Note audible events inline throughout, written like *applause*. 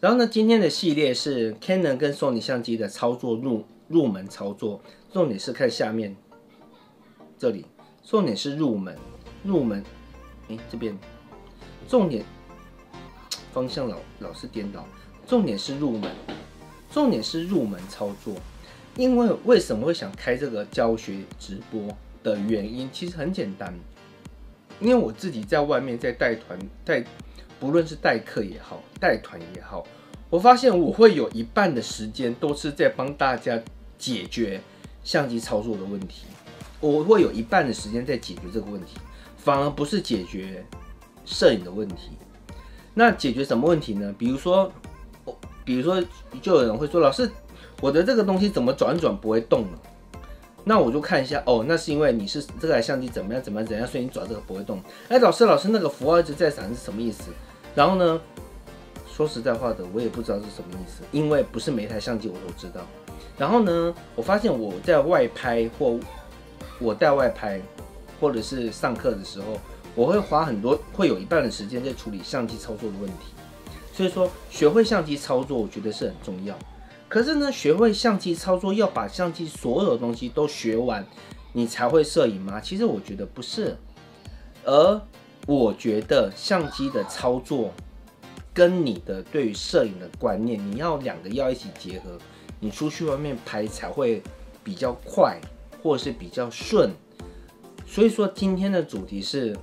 然后呢，今天的系列是 Canon 跟 Sony 相机的操作入入门操作，重点是看下面这里，重点是入门。入门，哎这边，重点方向老老是颠倒，重点是入门，重点是入门操作。因为为什么会想开这个教学直播的原因，其实很简单，因为我自己在外面在带团带。不论是代课也好，带团也好，我发现我会有一半的时间都是在帮大家解决相机操作的问题，我会有一半的时间在解决这个问题，反而不是解决摄影的问题。那解决什么问题呢？比如说，比如说，就有人会说，老师，我的这个东西怎么转转不会动呢？那我就看一下，哦，那是因为你是这台相机怎么样怎么样怎样，所以你转这个不会动。哎，老师，老师，那个符号一直在闪是什么意思？然后呢，说实在话的，我也不知道是什么意思，因为不是每台相机我都知道。然后呢，我发现我在外拍或我带外拍，或者是上课的时候，我会花很多，会有一半的时间在处理相机操作的问题。所以说，学会相机操作，我觉得是很重要。可是呢，学会相机操作，要把相机所有的东西都学完，你才会摄影吗？其实我觉得不是，而。我觉得相机的操作跟你的对于摄影的观念，你要两个要一起结合，你出去外面拍才会比较快，或者是比较顺。所以说今天的主题是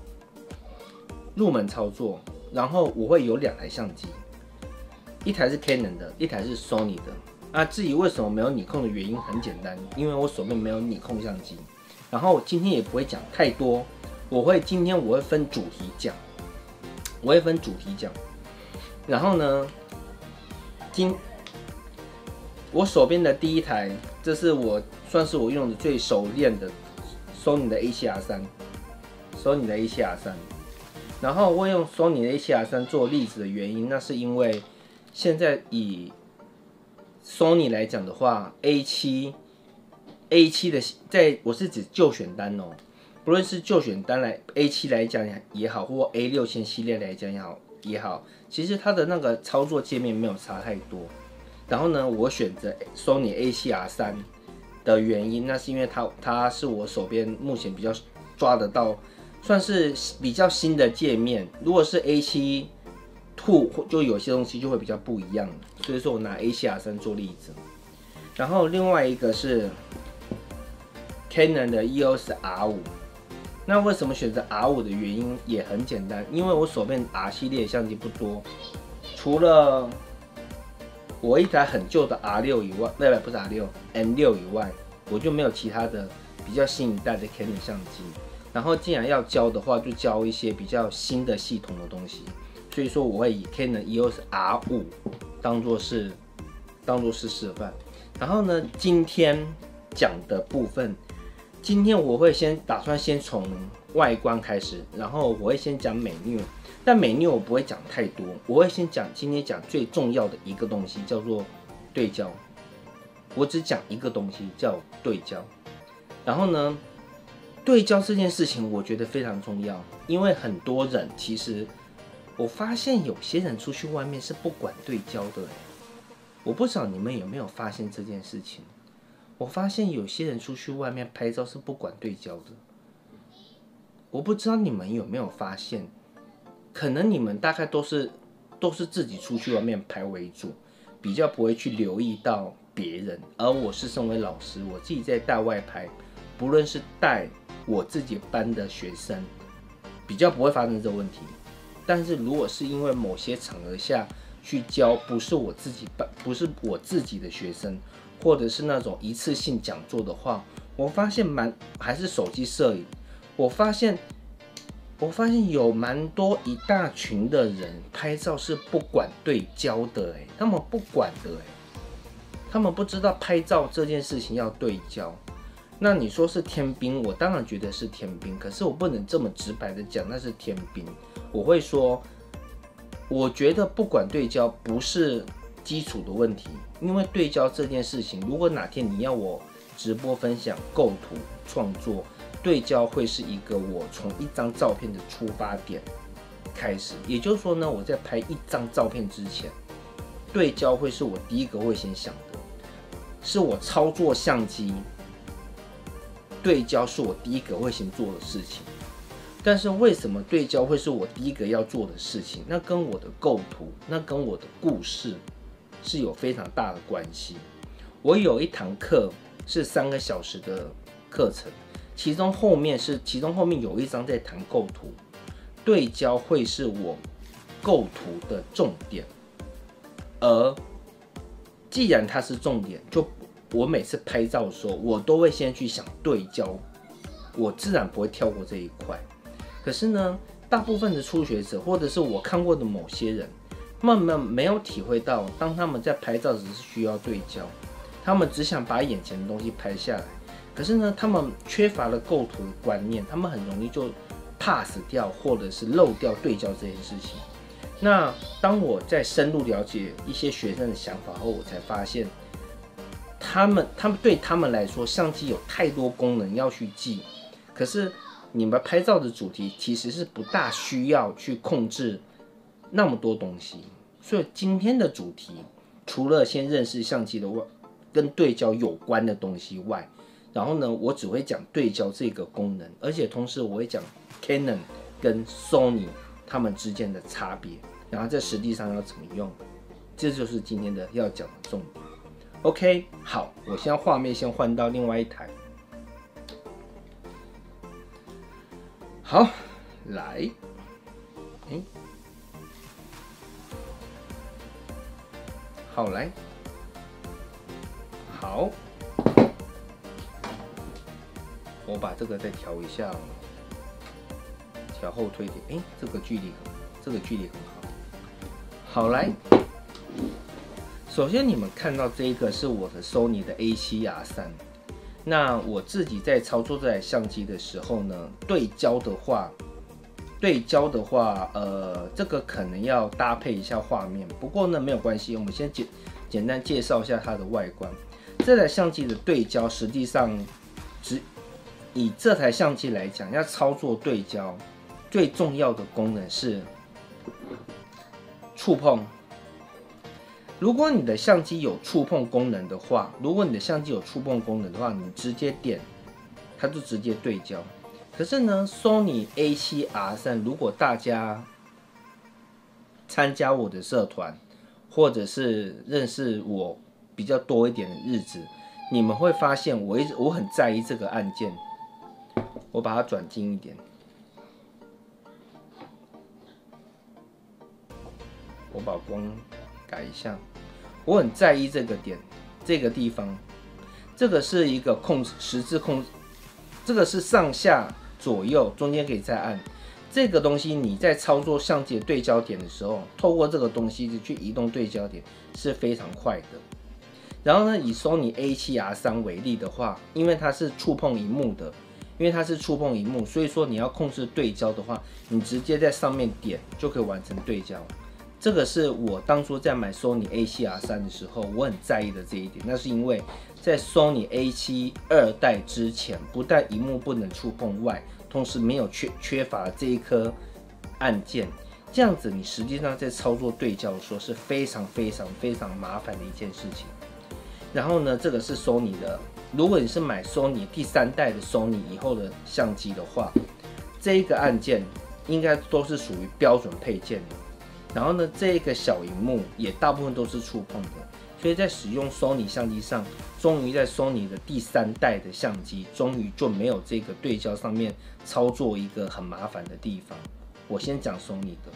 入门操作，然后我会有两台相机，一台是 Canon 的，一台是 Sony 的。啊，至于为什么没有你控的原因很简单，因为我手边没有你控相机。然后今天也不会讲太多。我会今天我会分主题讲，我会分主题讲，然后呢，今我手边的第一台，这是我算是我用的最熟练的，Sony 的 A7R 三，Sony 的 A7R 三，然后我用 Sony 的 A7R 三做例子的原因，那是因为现在以 Sony 来讲的话，A7 A7 的在我是指旧选单哦。不论是就选单来 A 七来讲也好，或 A 六千系列来讲也好也好，其实它的那个操作界面没有差太多。然后呢，我选择 Sony A 七 R 三的原因，那是因为它它是我手边目前比较抓得到，算是比较新的界面。如果是 A 七 Two，就有些东西就会比较不一样。所以说我拿 A 七 R 三做例子。然后另外一个是 Canon 的 EOS R 五。那为什么选择 R 五的原因也很简单，因为我手边 R 系列相机不多，除了我一台很旧的 R 六以外，那不不是 R 六 M 六以外，我就没有其他的比较新一代的 Canon 相机。然后既然要教的话，就教一些比较新的系统的东西，所以说我会以 Canon EOS R 五当做是当做是示范。然后呢，今天讲的部分。今天我会先打算先从外观开始，然后我会先讲美妞，但美妞我不会讲太多，我会先讲今天讲最重要的一个东西，叫做对焦。我只讲一个东西叫对焦，然后呢，对焦这件事情我觉得非常重要，因为很多人其实我发现有些人出去外面是不管对焦的，我不知道你们有没有发现这件事情。我发现有些人出去外面拍照是不管对焦的，我不知道你们有没有发现，可能你们大概都是都是自己出去外面拍为主，比较不会去留意到别人。而我是身为老师，我自己在带外拍，不论是带我自己班的学生，比较不会发生这个问题。但是如果是因为某些场合下去教，不是我自己班，不是我自己的学生。或者是那种一次性讲座的话，我发现蛮还是手机摄影。我发现，我发现有蛮多一大群的人拍照是不管对焦的，诶，他们不管的，诶，他们不知道拍照这件事情要对焦。那你说是天兵，我当然觉得是天兵，可是我不能这么直白的讲那是天兵。我会说，我觉得不管对焦不是。基础的问题，因为对焦这件事情，如果哪天你要我直播分享构图创作，对焦会是一个我从一张照片的出发点开始。也就是说呢，我在拍一张照片之前，对焦会是我第一个会先想的，是我操作相机对焦是我第一个会先做的事情。但是为什么对焦会是我第一个要做的事情？那跟我的构图，那跟我的故事是有非常大的关系。我有一堂课是三个小时的课程，其中后面是其中后面有一章在谈构图，对焦会是我构图的重点。而既然它是重点，就我每次拍照的时候，我都会先去想对焦，我自然不会跳过这一块。可是呢，大部分的初学者，或者是我看过的某些人，慢慢没有体会到，当他们在拍照只是需要对焦，他们只想把眼前的东西拍下来。可是呢，他们缺乏了构图的观念，他们很容易就 pass 掉，或者是漏掉对焦这件事情。那当我在深入了解一些学生的想法后，我才发现，他们他们对他们来说，相机有太多功能要去记，可是。你们拍照的主题其实是不大需要去控制那么多东西，所以今天的主题除了先认识相机的外，跟对焦有关的东西外，然后呢，我只会讲对焦这个功能，而且同时我会讲 Canon 跟 Sony 他们之间的差别，然后在实际上要怎么用，这就是今天的要讲的重点。OK，好，我现在画面先换到另外一台。好，来，好来，好，我把这个再调一下，调后推点，哎，这个距离，这个距离很好。好来，首先你们看到这一个是我的 Sony 的 A7R3。那我自己在操作这台相机的时候呢，对焦的话，对焦的话，呃，这个可能要搭配一下画面。不过呢，没有关系，我们先简简单介绍一下它的外观。这台相机的对焦，实际上只以这台相机来讲，要操作对焦，最重要的功能是触碰。如果你的相机有触碰功能的话，如果你的相机有触碰功能的话，你直接点，它就直接对焦。可是呢，Sony A7R3，如果大家参加我的社团，或者是认识我比较多一点的日子，你们会发现我一直我很在意这个按键。我把它转近一点，我把光。改一下，我很在意这个点，这个地方，这个是一个控十字控，这个是上下左右中间可以再按，这个东西你在操作相机的对焦点的时候，透过这个东西去移动对焦点是非常快的。然后呢，以 Sony A7R3 为例的话，因为它是触碰荧幕的，因为它是触碰荧幕，所以说你要控制对焦的话，你直接在上面点就可以完成对焦。这个是我当初在买 Sony A7R3 的时候，我很在意的这一点。那是因为在 Sony A7 二代之前，不但荧幕不能触碰外，同时没有缺缺乏这一颗按键，这样子你实际上在操作对焦的时候是非常非常非常麻烦的一件事情。然后呢，这个是 Sony 的，如果你是买 Sony 第三代的 Sony 以后的相机的话，这一个按键应该都是属于标准配件的。然后呢，这个小荧幕也大部分都是触碰的，所以在使用 Sony 相机上，终于在 Sony 的第三代的相机，终于就没有这个对焦上面操作一个很麻烦的地方。我先讲 Sony 的，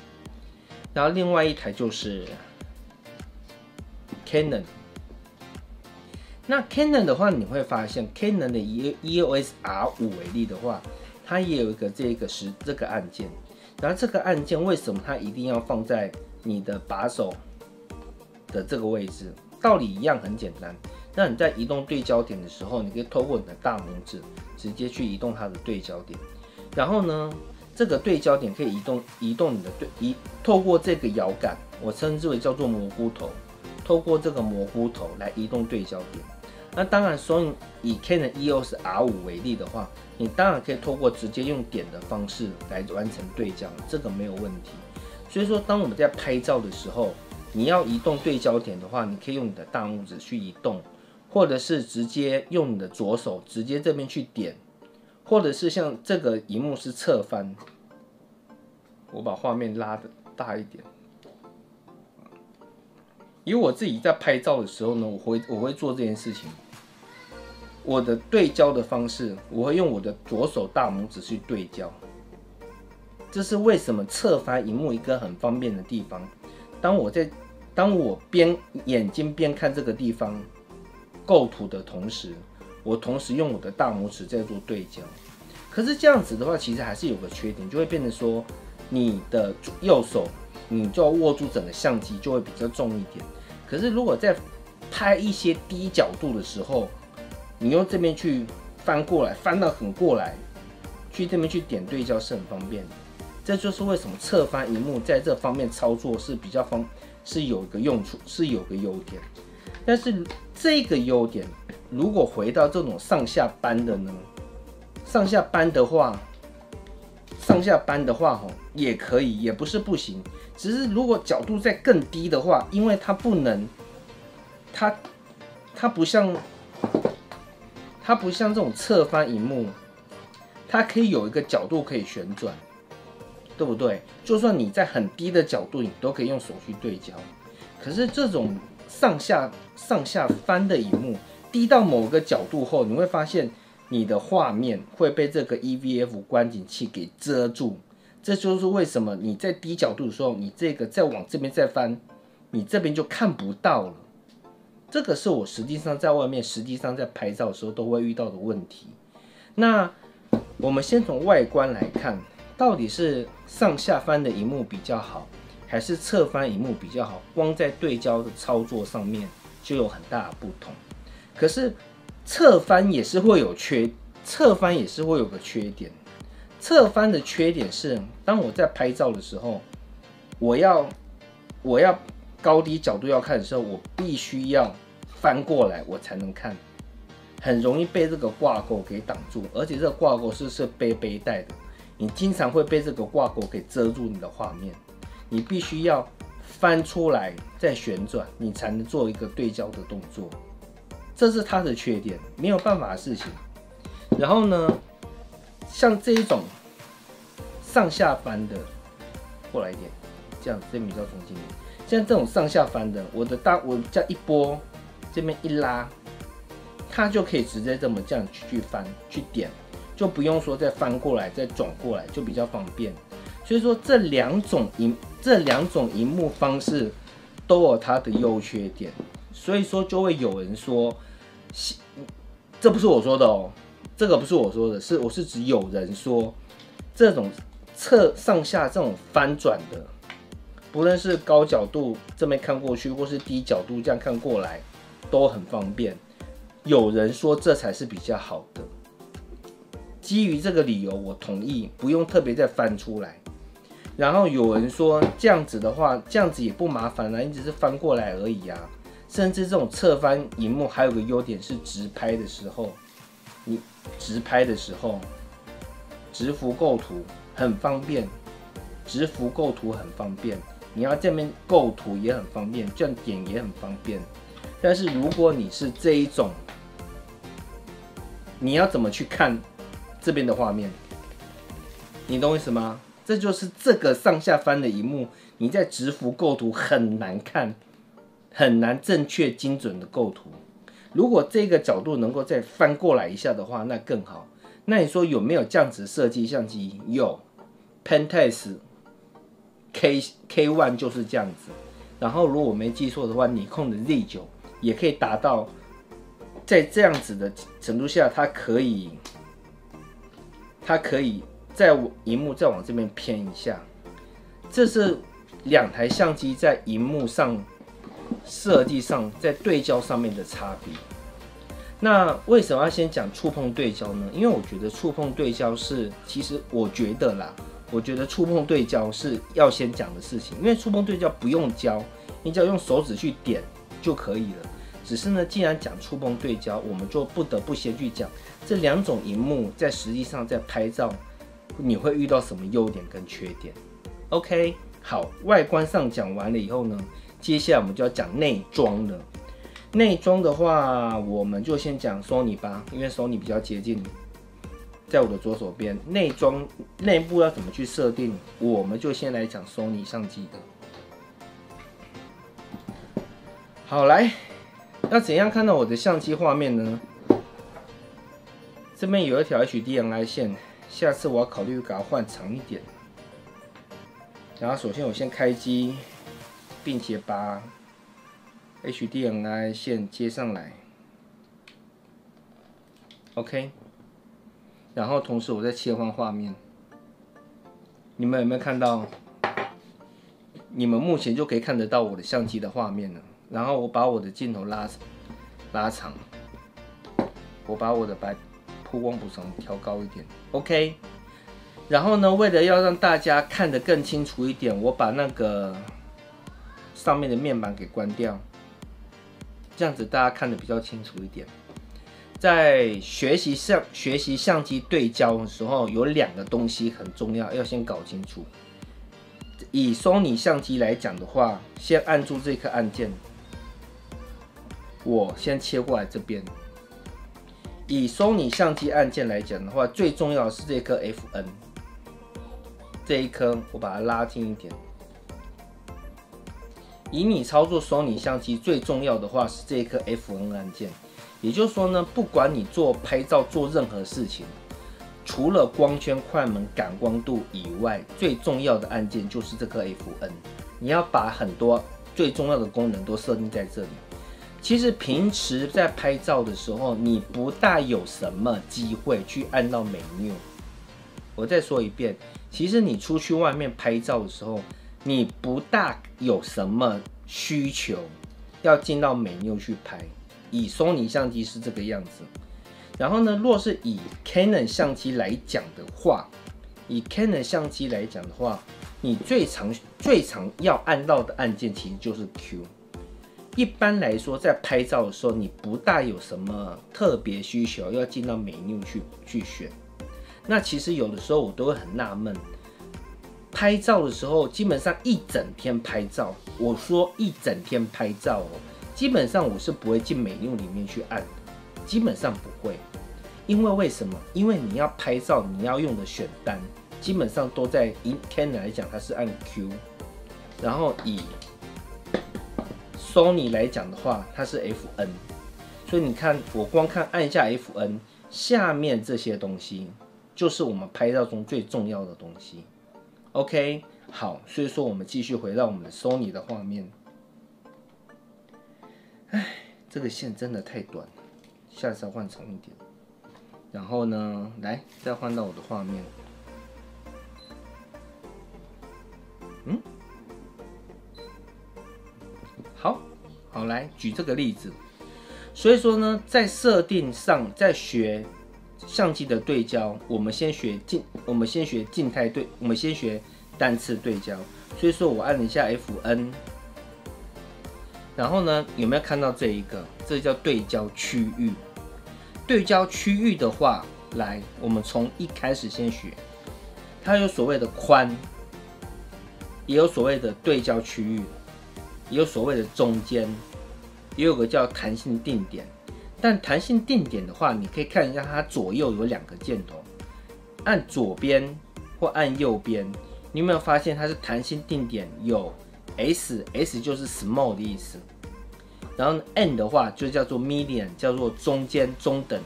然后另外一台就是 Canon。那 Canon 的话，你会发现 Canon 的 E EOS R 五为例的话，它也有一个这个是这个按键。然后这个按键为什么它一定要放在你的把手的这个位置？道理一样很简单。那你在移动对焦点的时候，你可以透过你的大拇指直接去移动它的对焦点。然后呢，这个对焦点可以移动移动你的对移透过这个摇杆，我称之为叫做蘑菇头，透过这个蘑菇头来移动对焦点。那当然，所以以 Canon EOS R5 为例的话，你当然可以透过直接用点的方式来完成对焦，这个没有问题。所以说，当我们在拍照的时候，你要移动对焦点的话，你可以用你的大拇指去移动，或者是直接用你的左手直接这边去点，或者是像这个荧幕是侧翻，我把画面拉的大一点。因为我自己在拍照的时候呢，我会我会做这件事情。我的对焦的方式，我会用我的左手大拇指去对焦。这是为什么侧翻荧幕一个很方便的地方。当我在当我边眼睛边看这个地方构图的同时，我同时用我的大拇指在做对焦。可是这样子的话，其实还是有个缺点，就会变成说你的右手你就握住整个相机，就会比较重一点。可是如果在拍一些低角度的时候，你用这边去翻过来，翻到很过来，去这边去点对焦是很方便的。这就是为什么侧翻荧幕在这方面操作是比较方，是有一个用处，是有个优点。但是这个优点，如果回到这种上下班的呢？上下班的话，上下班的话，吼也可以，也不是不行。只是如果角度再更低的话，因为它不能，它它不像，它不像这种侧翻荧幕，它可以有一个角度可以旋转。对不对？就算你在很低的角度，你都可以用手去对焦。可是这种上下上下翻的荧幕，低到某个角度后，你会发现你的画面会被这个 EVF 观景器给遮住。这就是为什么你在低角度的时候，你这个再往这边再翻，你这边就看不到了。这个是我实际上在外面，实际上在拍照的时候都会遇到的问题。那我们先从外观来看。到底是上下翻的荧幕比较好，还是侧翻荧幕比较好？光在对焦的操作上面就有很大的不同。可是侧翻也是会有缺，侧翻也是会有个缺点。侧翻的缺点是，当我在拍照的时候，我要我要高低角度要看的时候，我必须要翻过来我才能看，很容易被这个挂钩给挡住，而且这个挂钩是是背背带的。你经常会被这个挂钩给遮住你的画面，你必须要翻出来再旋转，你才能做一个对焦的动作，这是它的缺点，没有办法的事情。然后呢，像这一种上下翻的，过来一点，这样这边比较中间点。像这种上下翻的，我的大我这样一拨，这边一拉，它就可以直接这么这样去翻去点。就不用说再翻过来再转过来就比较方便，所以说这两种荧这两种荧幕方式都有它的优缺点，所以说就会有人说，这不是我说的哦，这个不是我说的，是我是指有人说这种侧上下这种翻转的，不论是高角度这边看过去，或是低角度这样看过来都很方便，有人说这才是比较好的。基于这个理由，我同意不用特别再翻出来。然后有人说这样子的话，这样子也不麻烦啊，你只是翻过来而已啊。甚至这种侧翻荧幕还有个优点是直拍的时候，你直拍的时候，直幅构图很方便，直幅构图很方便，你要这边构图也很方便，这样点也很方便。但是如果你是这一种，你要怎么去看？这边的画面，你懂我意思吗？这就是这个上下翻的一幕，你在直幅构图很难看，很难正确精准的构图。如果这个角度能够再翻过来一下的话，那更好。那你说有没有这样子设计相机？有，Pentax K K One 就是这样子。然后如果我没记错的话，你控的 Z 九也可以达到在这样子的程度下，它可以。它可以再荧幕再往这边偏一下，这是两台相机在荧幕上设计上在对焦上面的差别。那为什么要先讲触碰对焦呢？因为我觉得触碰对焦是，其实我觉得啦，我觉得触碰对焦是要先讲的事情，因为触碰对焦不用焦，你只要用手指去点就可以了。只是呢，既然讲触碰对焦，我们就不得不先去讲这两种荧幕在实际上在拍照，你会遇到什么优点跟缺点？OK，好，外观上讲完了以后呢，接下来我们就要讲内装了。内装的话，我们就先讲 Sony 吧，因为 Sony 比较接近，在我的左手边。内装内部要怎么去设定，我们就先来讲 Sony 相机的。好，来，要怎样看到我的相机画面呢？这边有一条 HDMI 线，下次我要考虑给它换长一点。然后首先我先开机，并且把 HDMI 线接上来，OK。然后同时我再切换画面，你们有没有看到？你们目前就可以看得到我的相机的画面了。然后我把我的镜头拉拉长，我把我的白曝光补偿调高一点，OK。然后呢，为了要让大家看得更清楚一点，我把那个上面的面板给关掉，这样子大家看得比较清楚一点。在学习相学习相机对焦的时候，有两个东西很重要，要先搞清楚。以 Sony 相机来讲的话，先按住这颗按键。我先切过来这边。以 Sony 相机按键来讲的话，最重要的是这颗 FN。这一颗我把它拉近一点。以你操作 Sony 相机最重要的话是这颗 FN 按键。也就是说呢，不管你做拍照做任何事情，除了光圈、快门、感光度以外，最重要的按键就是这颗 FN。你要把很多最重要的功能都设定在这里。其实平时在拍照的时候，你不大有什么机会去按到美 u 我再说一遍，其实你出去外面拍照的时候，你不大有什么需求要进到美 u 去拍。以索尼相机是这个样子。然后呢，若是以 Canon 相机来讲的话，以 Canon 相机来讲的话，你最常最常要按到的按键其实就是 Q。一般来说，在拍照的时候，你不大有什么特别需求要进到美 u 去去选。那其实有的时候我都会很纳闷，拍照的时候基本上一整天拍照，我说一整天拍照哦，基本上我是不会进美 u 里面去按，基本上不会。因为为什么？因为你要拍照，你要用的选单基本上都在一天来讲，它是按 Q，然后以。Sony 来讲的话，它是 FN，所以你看，我光看按下 FN，下面这些东西就是我们拍照中最重要的东西。OK，好，所以说我们继续回到我们的 Sony 的画面。哎，这个线真的太短，下次要换长一点。然后呢，来再换到我的画面。嗯。好好来举这个例子，所以说呢，在设定上，在学相机的对焦，我们先学静，我们先学静态对，我们先学单次对焦。所以说我按了一下 FN，然后呢，有没有看到这一个？这叫对焦区域。对焦区域的话，来，我们从一开始先学，它有所谓的宽，也有所谓的对焦区域。有所谓的中间，也有个叫弹性定点。但弹性定点的话，你可以看一下它左右有两个箭头，按左边或按右边，你有没有发现它是弹性定点？有 S，S 就是 small 的意思。然后 N 的话就叫做 medium，叫做中间中等。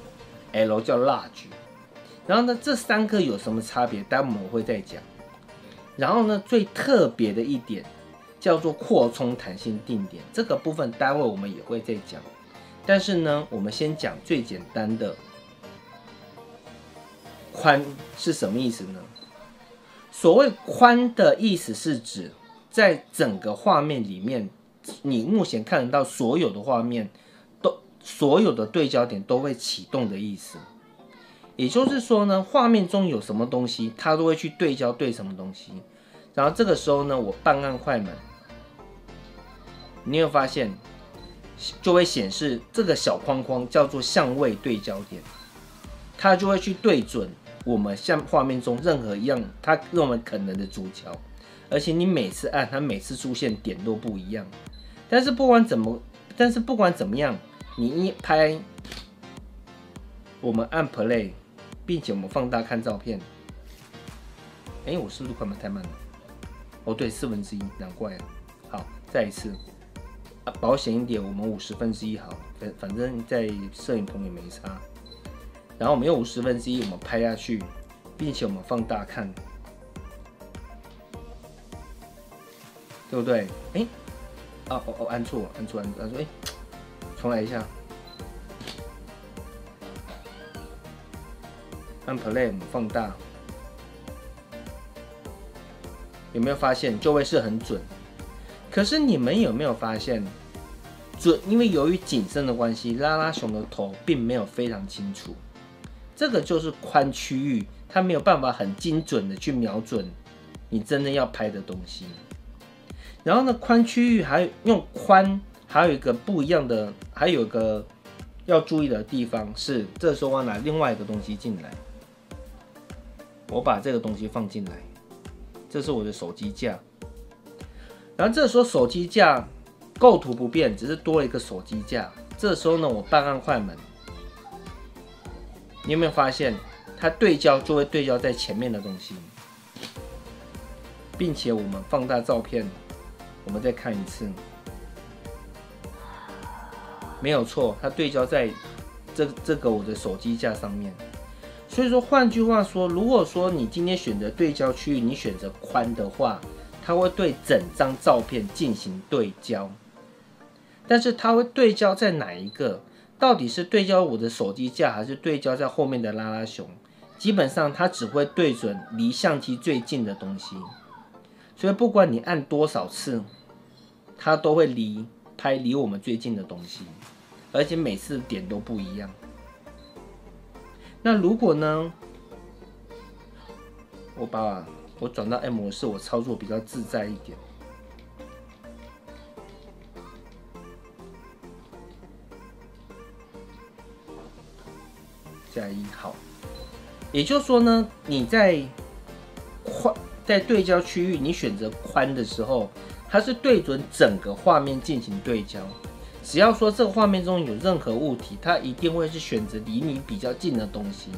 L 叫 large。然后呢，这三个有什么差别？待会我们会再讲。然后呢，最特别的一点。叫做扩充弹性定点，这个部分待会我们也会再讲。但是呢，我们先讲最简单的宽是什么意思呢？所谓宽的意思是指在整个画面里面，你目前看得到所有的画面都所有的对焦点都会启动的意思。也就是说呢，画面中有什么东西，它都会去对焦对什么东西。然后这个时候呢，我半按快门。你有发现，就会显示这个小框框叫做相位对焦点，它就会去对准我们像画面中任何一样它认为可能的主角，而且你每次按它，每次出现点都不一样。但是不管怎么，但是不管怎么样，你一拍，我们按 play，并且我们放大看照片。哎，我是不是快门太慢了？哦，对，四分之一，难怪。好，再一次，啊保险一点，我们五十分之一好，反反正在摄影棚也没差。然后我们用五十分之一，我们拍下去，并且我们放大看，对不对？哎，啊，哦哦，按错，按错，按按错，哎，重来一下，按 play，我们放大，有没有发现就位是很准？可是你们有没有发现准？因为由于景深的关系，拉拉熊的头并没有非常清楚。这个就是宽区域，它没有办法很精准的去瞄准你真的要拍的东西。然后呢，宽区域还用宽，还有一个不一样的，还有一个要注意的地方是，这时候我拿另外一个东西进来，我把这个东西放进来，这是我的手机架。然后这时候手机架构图不变，只是多了一个手机架。这时候呢，我半按快门。你有没有发现，它对焦就会对焦在前面的东西，并且我们放大照片，我们再看一次，没有错，它对焦在这这个我的手机架上面。所以说，换句话说，如果说你今天选择对焦区域，你选择宽的话，它会对整张照片进行对焦，但是它会对焦在哪一个？到底是对焦我的手机架，还是对焦在后面的拉拉熊？基本上它只会对准离相机最近的东西，所以不管你按多少次，它都会离拍离我们最近的东西，而且每次点都不一样。那如果呢，我把我转到 M 模式，我操作比较自在一点。加一好，也就是说呢，你在宽在对焦区域，你选择宽的时候，它是对准整个画面进行对焦。只要说这个画面中有任何物体，它一定会是选择离你比较近的东西。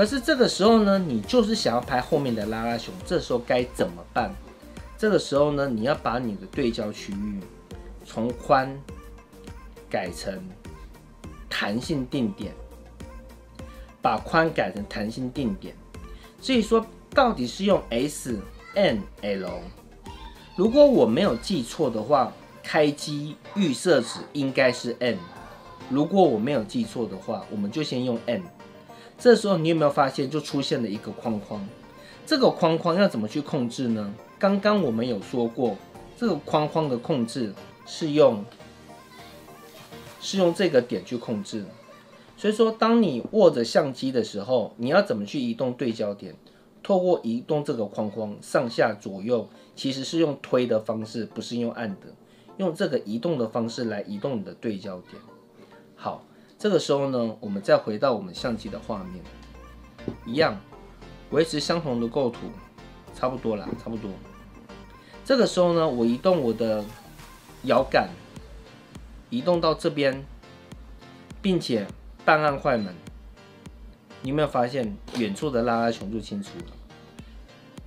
可是这个时候呢，你就是想要拍后面的拉拉熊，这时候该怎么办？这个时候呢，你要把你的对焦区域从宽改成弹性定点。把宽改成弹性定点，所以说到底是用 S N L。如果我没有记错的话，开机预设值应该是 N。如果我没有记错的话，我们就先用 N。这时候你有没有发现就出现了一个框框？这个框框要怎么去控制呢？刚刚我们有说过，这个框框的控制是用是用这个点去控制。所以说，当你握着相机的时候，你要怎么去移动对焦点？透过移动这个框框上下左右，其实是用推的方式，不是用按的，用这个移动的方式来移动你的对焦点。好，这个时候呢，我们再回到我们相机的画面，一样维持相同的构图，差不多啦，差不多。这个时候呢，我移动我的摇杆，移动到这边，并且。半按快门，你有没有发现远处的拉拉熊就清楚了？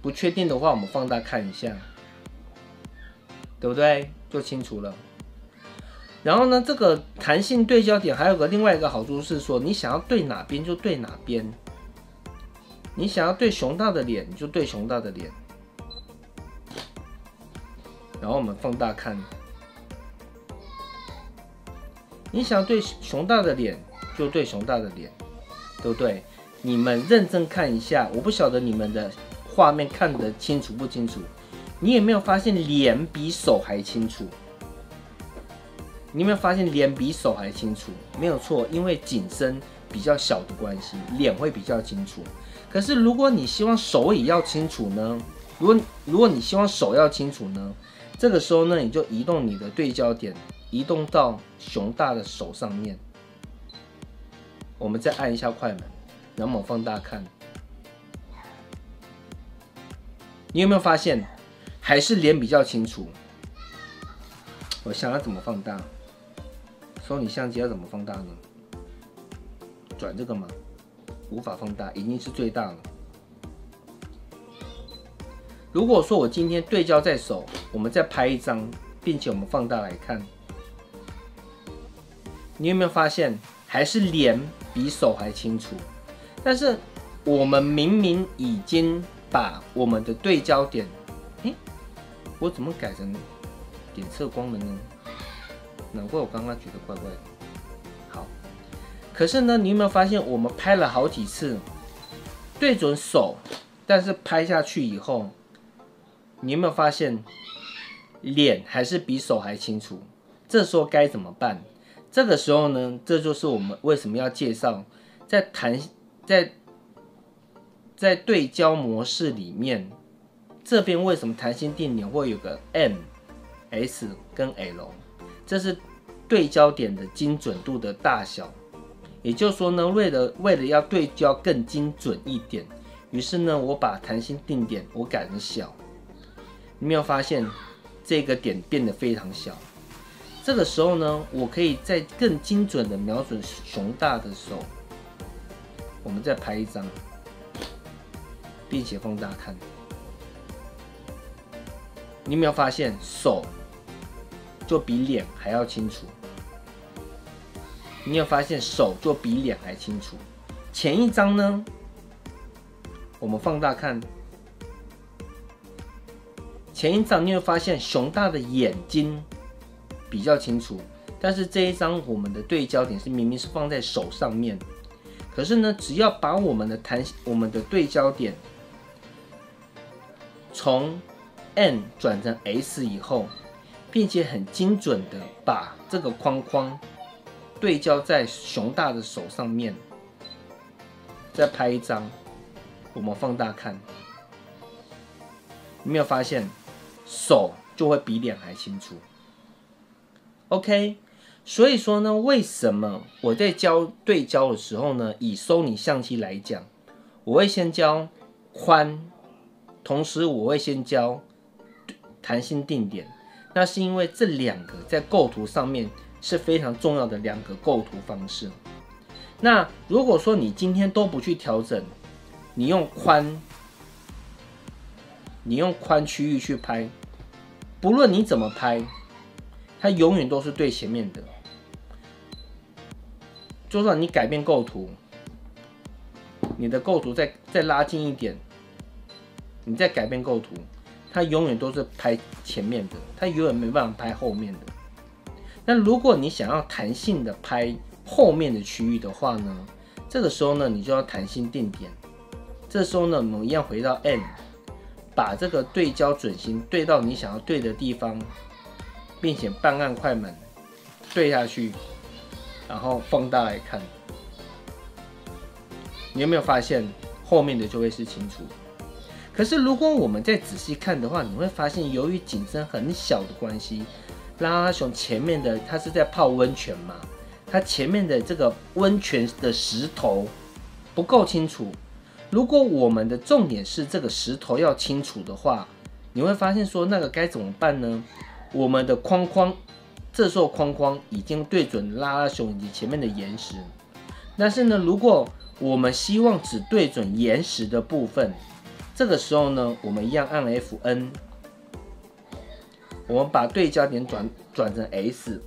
不确定的话，我们放大看一下，对不对？就清楚了。然后呢，这个弹性对焦点还有个另外一个好处是说，你想要对哪边就对哪边，你想要对熊大的脸就对熊大的脸。然后我们放大看，你想对熊大的脸。就对熊大的脸，对不对？你们认真看一下，我不晓得你们的画面看得清楚不清楚。你有没有发现脸比手还清楚？你有没有发现脸比手还清楚？没有错，因为景深比较小的关系，脸会比较清楚。可是如果你希望手也要清楚呢？如果如果你希望手要清楚呢？这个时候呢，你就移动你的对焦点，移动到熊大的手上面。我们再按一下快门，然后我放大看，你有没有发现，还是脸比较清楚？我想要怎么放大？索尼相机要怎么放大呢？转这个吗？无法放大，已经是最大了。如果说我今天对焦在手，我们再拍一张，并且我们放大来看，你有没有发现，还是脸比手还清楚？但是我们明明已经把我们的对焦点，诶，我怎么改成点测光了呢？难怪我刚刚觉得怪怪的。好，可是呢，你有没有发现，我们拍了好几次，对准手，但是拍下去以后。你有没有发现，脸还是比手还清楚？这时候该怎么办？这个时候呢，这就是我们为什么要介绍，在弹在在对焦模式里面，这边为什么弹性定点会有个 M、S 跟 L？这是对焦点的精准度的大小。也就是说呢，为了为了要对焦更精准一点，于是呢，我把弹性定点我改成小。你没有发现这个点变得非常小？这个时候呢，我可以再更精准的瞄准熊大的手。我们再拍一张，并且放大看。你有没有发现手就比脸还要清楚？你有发现手就比脸还清楚？前一张呢？我们放大看。前一张你会发现熊大的眼睛比较清楚，但是这一张我们的对焦点是明明是放在手上面，可是呢，只要把我们的弹我们的对焦点从 N 转成 S 以后，并且很精准的把这个框框对焦在熊大的手上面，再拍一张，我们放大看，有没有发现？手就会比脸还清楚。OK，所以说呢，为什么我在教对焦的时候呢，以收你相机来讲，我会先教宽，同时我会先教弹性定点。那是因为这两个在构图上面是非常重要的两个构图方式。那如果说你今天都不去调整，你用宽。你用宽区域去拍，不论你怎么拍，它永远都是对前面的。就算你改变构图，你的构图再再拉近一点，你再改变构图，它永远都是拍前面的，它永远没办法拍后面的。那如果你想要弹性的拍后面的区域的话呢，这个时候呢，你就要弹性定点。这时候呢，我们一样回到 N。把这个对焦准心对到你想要对的地方，并且半按快门对下去，然后放大来看，你有没有发现后面的就会是清楚？可是如果我们再仔细看的话，你会发现由于景深很小的关系，拉拉熊前面的它是在泡温泉嘛，它前面的这个温泉的石头不够清楚。如果我们的重点是这个石头要清楚的话，你会发现说那个该怎么办呢？我们的框框，这时候框框已经对准拉拉熊以及前面的岩石，但是呢，如果我们希望只对准岩石的部分，这个时候呢，我们一样按 F N，我们把对焦点转转成 S，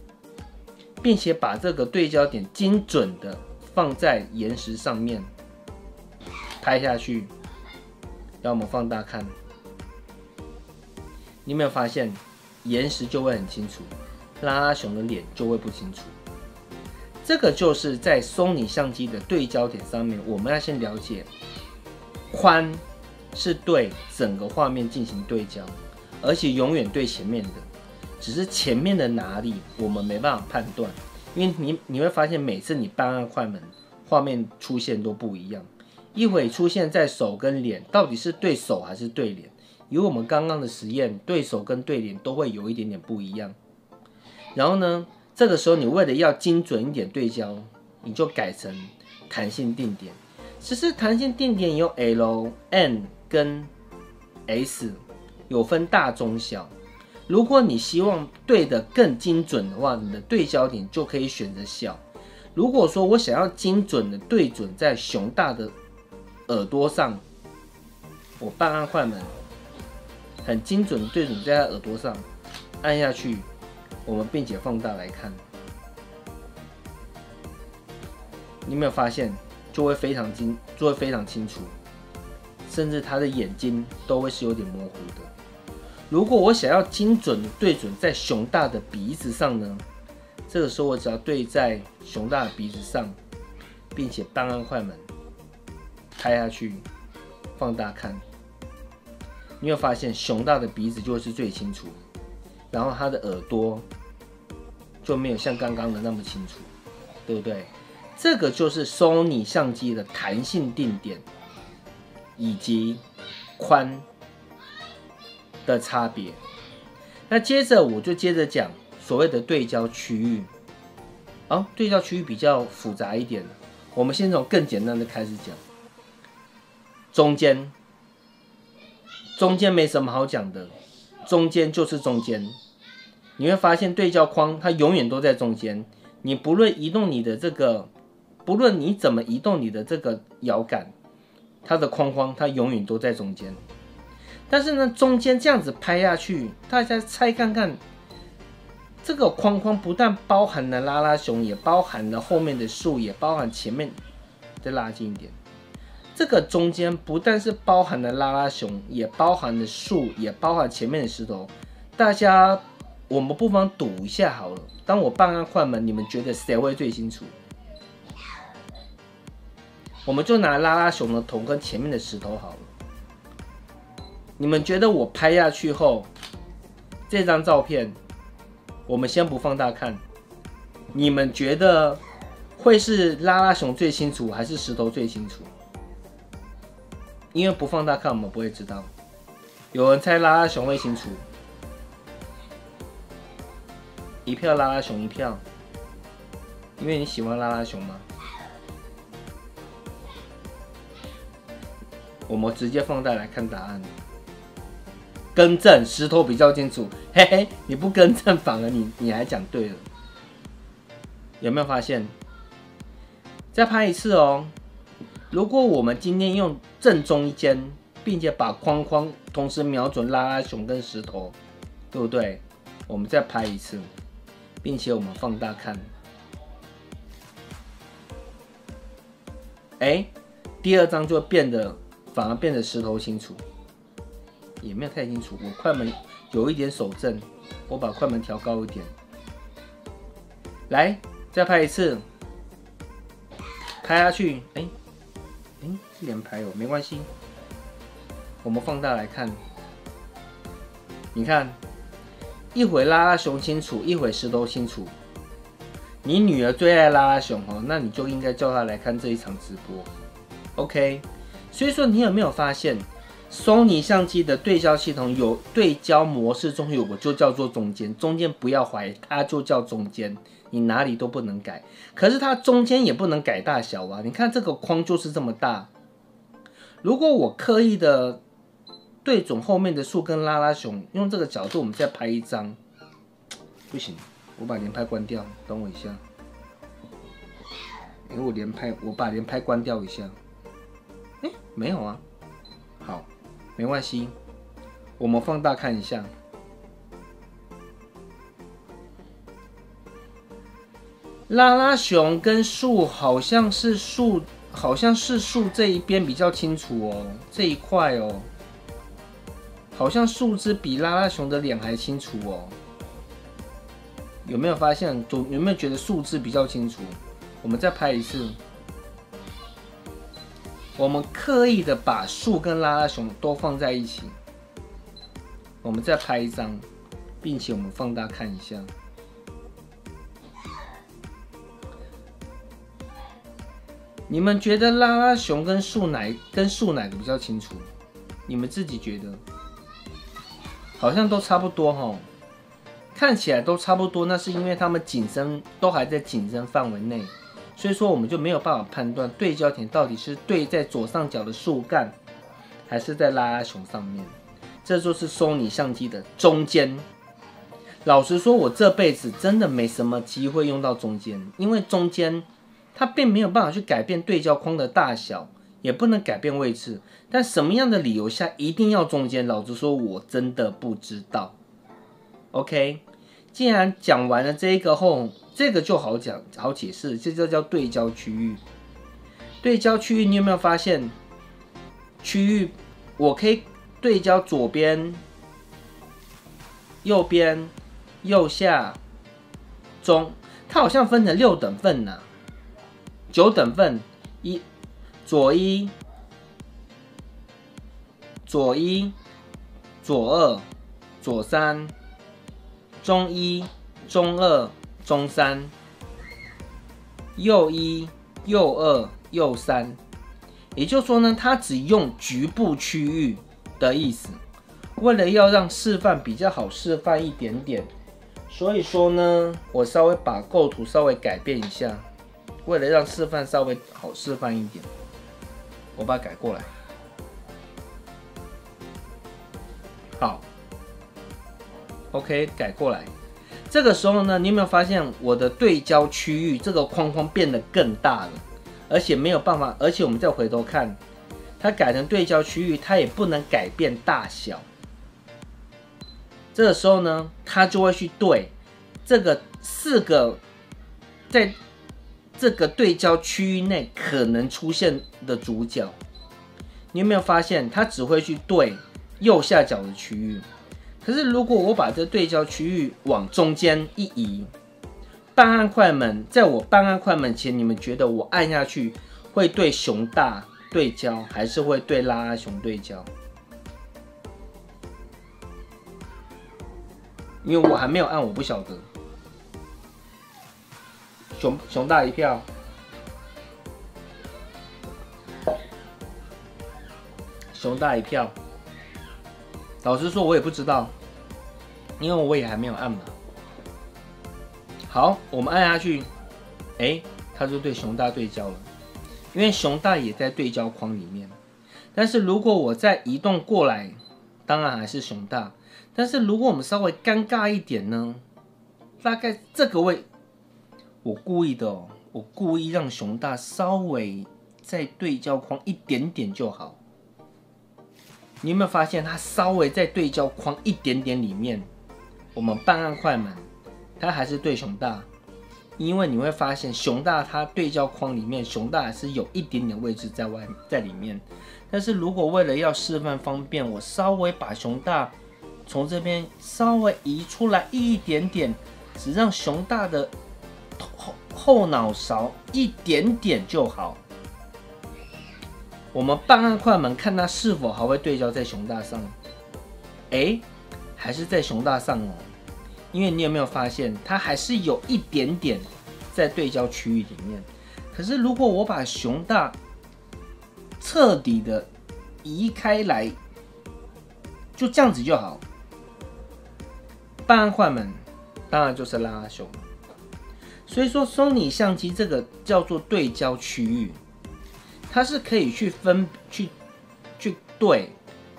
并且把这个对焦点精准的放在岩石上面。拍下去，让我们放大看，你有没有发现岩石就会很清楚，拉拉熊的脸就会不清楚。这个就是在 Sony 相机的对焦点上面，我们要先了解，宽是对整个画面进行对焦，而且永远对前面的，只是前面的哪里我们没办法判断，因为你你会发现每次你半按快门，画面出现都不一样。一会出现在手跟脸，到底是对手还是对脸？以我们刚刚的实验，对手跟对脸都会有一点点不一样。然后呢，这个时候你为了要精准一点对焦，你就改成弹性定点。其实弹性定点有 L、N 跟 S，有分大、中、小。如果你希望对的更精准的话，你的对焦点就可以选择小。如果说我想要精准的对准在熊大的耳朵上，我半按快门，很精准的对准在它耳朵上，按下去，我们并且放大来看，你有没有发现就会非常精，就会非常清楚，甚至他的眼睛都会是有点模糊的。如果我想要精准对准在熊大的鼻子上呢？这个时候我只要对在熊大的鼻子上，并且半按快门，拍下去，放大看，你会发现熊大的鼻子就会是最清楚，然后他的耳朵就没有像刚刚的那么清楚，对不对？这个就是 Sony 相机的弹性定点以及宽的差别。那接着我就接着讲。所谓的对焦区域，哦，对焦区域比较复杂一点。我们先从更简单的开始讲。中间，中间没什么好讲的，中间就是中间。你会发现对焦框它永远都在中间。你不论移动你的这个，不论你怎么移动你的这个摇杆，它的框框它永远都在中间。但是呢，中间这样子拍下去，大家猜看看。这个框框不但包含了拉拉熊，也包含了后面的树，也包含前面。再拉近一点，这个中间不但是包含了拉拉熊，也包含了树，也包含前面的石头。大家，我们不妨赌一下好了。当我半按快门，你们觉得谁会最清楚？我们就拿拉拉熊的头跟前面的石头好了。你们觉得我拍下去后，这张照片？我们先不放大看，你们觉得会是拉拉熊最清楚，还是石头最清楚？因为不放大看，我们不会知道。有人猜拉拉熊会清楚，一票拉拉熊一票，因为你喜欢拉拉熊吗？我们直接放大来看答案。更正，石头比较清楚，嘿嘿，你不更正，反而你你还讲对了，有没有发现？再拍一次哦。如果我们今天用正中间，并且把框框同时瞄准拉拉熊跟石头，对不对？我们再拍一次，并且我们放大看，哎，第二张就变得反而变得石头清楚。也没有太清楚，我快门有一点手震，我把快门调高一点。来，再拍一次，拍下去，哎，哎，连拍哦，没关系。我们放大来看，你看，一会拉拉熊清楚，一会石头清楚。你女儿最爱拉拉熊哦，那你就应该叫她来看这一场直播，OK？所以说，你有没有发现？Sony 相机的对焦系统有对焦模式中有个就叫做中间，中间不要怀疑，它就叫中间，你哪里都不能改。可是它中间也不能改大小啊！你看这个框就是这么大，如果我刻意的对准后面的树跟拉拉熊，用这个角度，我们再拍一张，不行，我把连拍关掉，等我一下。哎，我连拍，我把连拍关掉一下。哎，没有啊，好。没关系，我们放大看一下，拉拉熊跟树好像是树，好像是树这一边比较清楚哦，这一块哦，好像树枝比拉拉熊的脸还清楚哦。有没有发现？有没有觉得树枝比较清楚？我们再拍一次。我们刻意的把树跟拉拉熊都放在一起，我们再拍一张，并且我们放大看一下。你们觉得拉拉熊跟树哪跟树哪个比较清楚？你们自己觉得？好像都差不多哈，看起来都差不多。那是因为它们景深都还在景深范围内。所以说，我们就没有办法判断对焦点到底是对在左上角的树干，还是在拉拉熊上面。这就是索尼相机的中间老实说，我这辈子真的没什么机会用到中间，因为中间它并没有办法去改变对焦框的大小，也不能改变位置。但什么样的理由下一定要中间？老实说，我真的不知道。OK，既然讲完了这一个后，这个就好讲好解释，这就叫对焦区域。对焦区域，你有没有发现区域？我可以对焦左边、右边、右下、中，它好像分成六等份呢，九等份，一左一。左一、左二、左三、中一、中二、中三、右一、右二、右三，也就是说呢，它只用局部区域的意思。为了要让示范比较好示范一点点，所以说呢，我稍微把构图稍微改变一下，为了让示范稍微好示范一点，我把它改过来。好，OK，改过来。这个时候呢，你有没有发现我的对焦区域这个框框变得更大了？而且没有办法，而且我们再回头看，它改成对焦区域，它也不能改变大小。这个时候呢，它就会去对这个四个在这个对焦区域内可能出现的主角。你有没有发现，它只会去对？右下角的区域，可是如果我把这对焦区域往中间一移，半按快门，在我半按快门前，你们觉得我按下去会对熊大对焦，还是会对拉拉熊对焦？因为我还没有按，我不晓得。熊熊大一票。熊大一票。老实说，我也不知道，因为我也还没有按嘛。好，我们按下去，哎，它就对熊大对焦了，因为熊大也在对焦框里面。但是如果我再移动过来，当然还是熊大。但是如果我们稍微尴尬一点呢，大概这个位，我故意的哦，我故意让熊大稍微在对焦框一点点就好。你有没有发现，它稍微在对焦框一点点里面，我们半按快门，它还是对熊大，因为你会发现熊大它对焦框里面，熊大还是有一点点位置在外在里面。但是如果为了要示范方便，我稍微把熊大从这边稍微移出来一点点，只让熊大的后后脑勺一点点就好。我们半按快门，看它是否还会对焦在熊大上。哎，还是在熊大上哦。因为你有没有发现，它还是有一点点在对焦区域里面。可是如果我把熊大彻底的移开来，就这样子就好。半按快门，当然就是拉熊。所以说，Sony 相机这个叫做对焦区域。它是可以去分去去对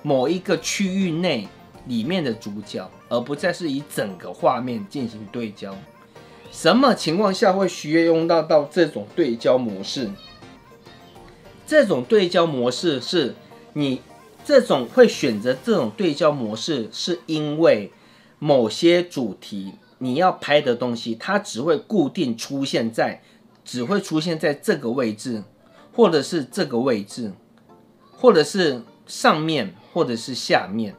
某一个区域内里面的主角，而不再是以整个画面进行对焦。什么情况下会需要用到到这种对焦模式？这种对焦模式是你这种会选择这种对焦模式，是因为某些主题你要拍的东西，它只会固定出现在，只会出现在这个位置。或者是这个位置，或者是上面，或者是下面，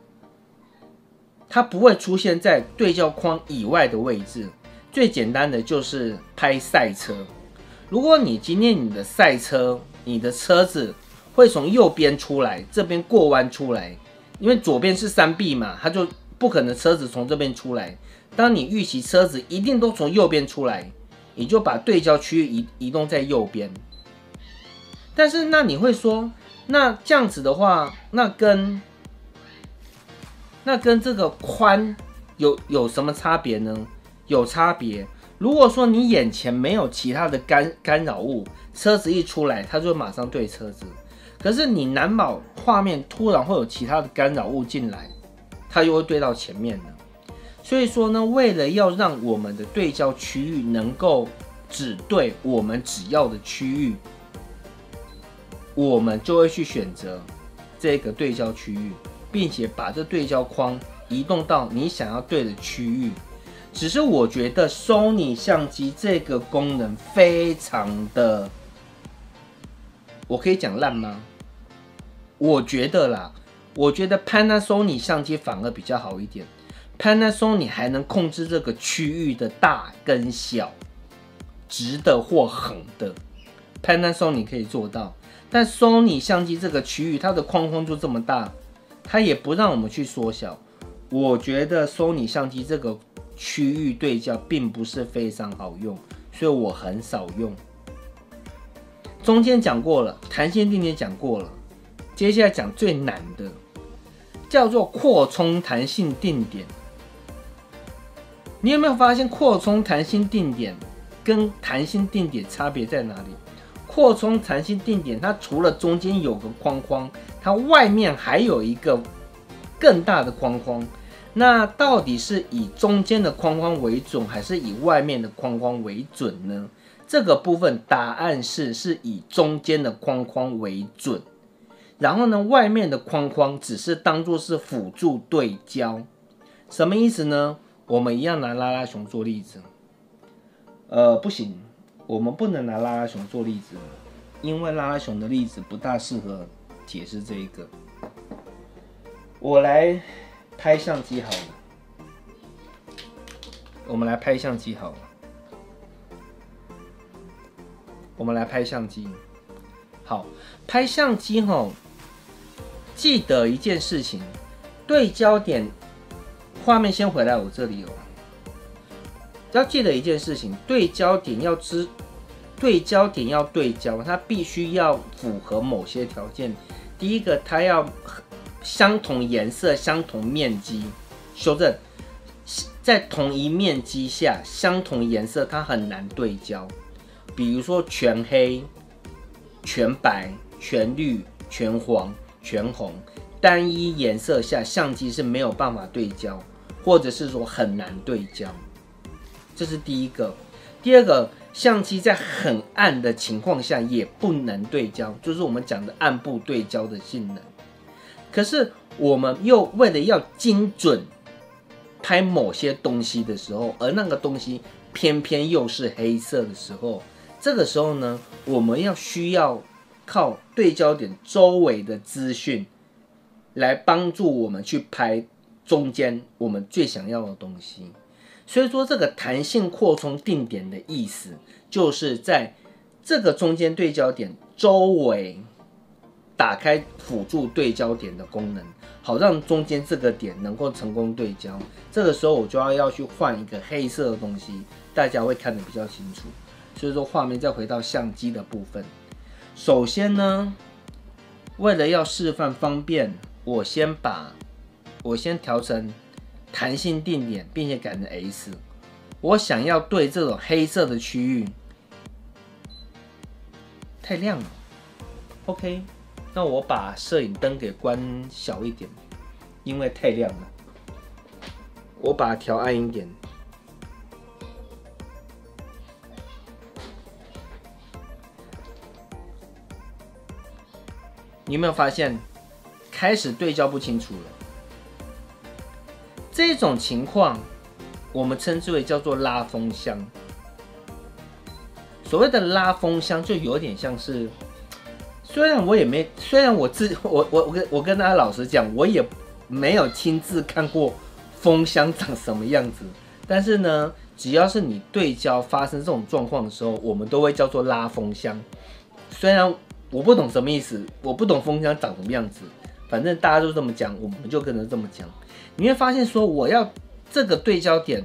它不会出现在对焦框以外的位置。最简单的就是拍赛车，如果你今天你的赛车，你的车子会从右边出来，这边过弯出来，因为左边是山壁嘛，它就不可能车子从这边出来。当你预期车子一定都从右边出来，你就把对焦区域移移动在右边。但是那你会说，那这样子的话，那跟那跟这个宽有有什么差别呢？有差别。如果说你眼前没有其他的干干扰物，车子一出来，它就马上对车子。可是你难保画面突然会有其他的干扰物进来，它又会对到前面的。所以说呢，为了要让我们的对焦区域能够只对我们只要的区域，我们就会去选择这个对焦区域，并且把这对焦框移动到你想要对的区域。只是我觉得 Sony 相机这个功能非常的，我可以讲烂吗？我觉得啦，我觉得 Panasonic 相机反而比较好一点。Panasonic 还能控制这个区域的大跟小，直的或横的，Panasonic 可以做到。但 Sony 相机这个区域，它的框框就这么大，它也不让我们去缩小。我觉得 Sony 相机这个区域对焦并不是非常好用，所以我很少用。中间讲过了，弹性定点讲过了，接下来讲最难的，叫做扩充弹性定点。你有没有发现扩充弹性定点跟弹性定点差别在哪里？扩充弹性定点，它除了中间有个框框，它外面还有一个更大的框框。那到底是以中间的框框为准，还是以外面的框框为准呢？这个部分答案是是以中间的框框为准。然后呢，外面的框框只是当做是辅助对焦。什么意思呢？我们一样拿拉拉熊做例子，呃，不行，我们不能拿拉拉熊做例子，因为拉拉熊的例子不大适合解释这一个。我来拍相机好了，我们来拍相机好了，我们来拍相机。好，拍相机吼，记得一件事情，对焦点。画面先回来我这里有，要记得一件事情，对焦点要知，对焦点要对焦，它必须要符合某些条件。第一个，它要相同颜色、相同面积。修正，在同一面积下，相同颜色它很难对焦。比如说全黑、全白、全绿、全黄、全红，单一颜色下相机是没有办法对焦。或者是说很难对焦，这是第一个。第二个，相机在很暗的情况下也不能对焦，就是我们讲的暗部对焦的性能。可是我们又为了要精准拍某些东西的时候，而那个东西偏偏又是黑色的时候，这个时候呢，我们要需要靠对焦点周围的资讯来帮助我们去拍。中间我们最想要的东西，所以说这个弹性扩充定点的意思，就是在这个中间对焦点周围打开辅助对焦点的功能，好让中间这个点能够成功对焦。这个时候我就要要去换一个黑色的东西，大家会看得比较清楚。所以说画面再回到相机的部分，首先呢，为了要示范方便，我先把。我先调成弹性定点，并且改成 S。我想要对这种黑色的区域太亮了，OK，那我把摄影灯给关小一点，因为太亮了。我把它调暗一点。你有没有发现开始对焦不清楚了？这种情况，我们称之为叫做拉风箱。所谓的拉风箱，就有点像是，虽然我也没，虽然我自我我我跟我跟大家老实讲，我也没有亲自看过风箱长什么样子，但是呢，只要是你对焦发生这种状况的时候，我们都会叫做拉风箱。虽然我不懂什么意思，我不懂风箱长什么样子，反正大家都这么讲，我们就跟着这么讲。你会发现，说我要这个对焦点，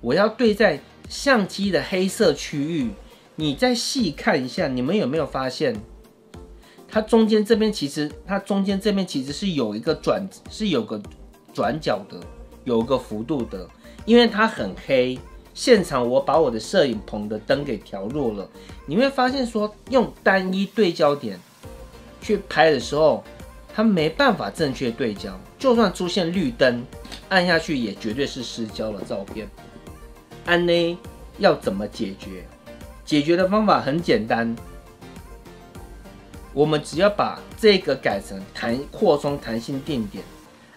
我要对在相机的黑色区域。你再细看一下，你们有没有发现，它中间这边其实，它中间这边其实是有一个转，是有个转角的，有个幅度的。因为它很黑，现场我把我的摄影棚的灯给调弱了。你会发现，说用单一对焦点去拍的时候。它没办法正确对焦，就算出现绿灯、按下去也绝对是失焦的照片。安呢要怎么解决？解决的方法很简单，我们只要把这个改成弹扩充弹性定点，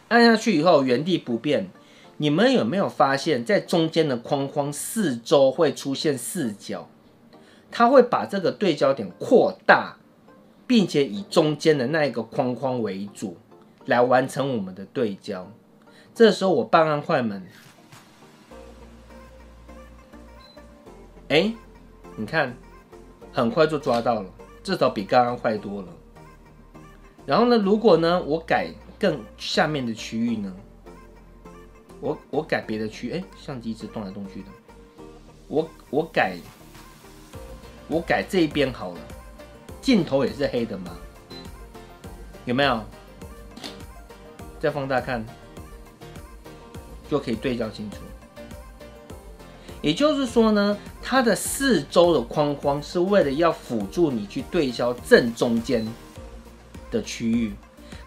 按下去以后原地不变。你们有没有发现，在中间的框框四周会出现四角？它会把这个对焦点扩大，并且以中间的那一个框框为主，来完成我们的对焦。这时候我半按快门，哎，你看，很快就抓到了，至少比刚刚快多了。然后呢，如果呢我改更下面的区域呢？我我改别的区，哎，相机一直动来动去的。我我改，我改这一边好了，镜头也是黑的吗，有没有？再放大看，就可以对焦清楚。也就是说呢，它的四周的框框是为了要辅助你去对焦正中间的区域。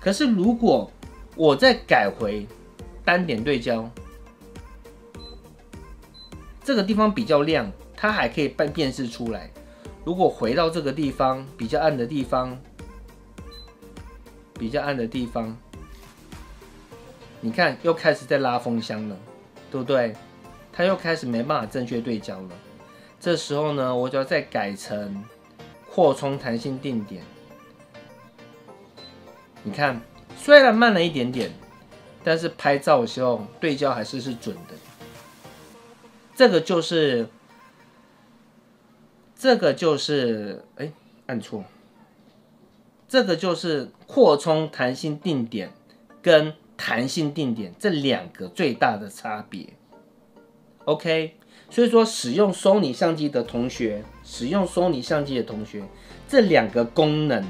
可是如果我再改回。单点对焦，这个地方比较亮，它还可以辨辨识出来。如果回到这个地方比较暗的地方，比较暗的地方，你看又开始在拉风箱了，对不对？它又开始没办法正确对焦了。这时候呢，我就要再改成扩充弹性定点。你看，虽然慢了一点点。但是拍照的时候对焦还是是准的，这个就是，这个就是哎按错，这个就是扩充弹性定点跟弹性定点这两个最大的差别。OK，所以说使用 Sony 相机的同学，使用 Sony 相机的同学，这两个功能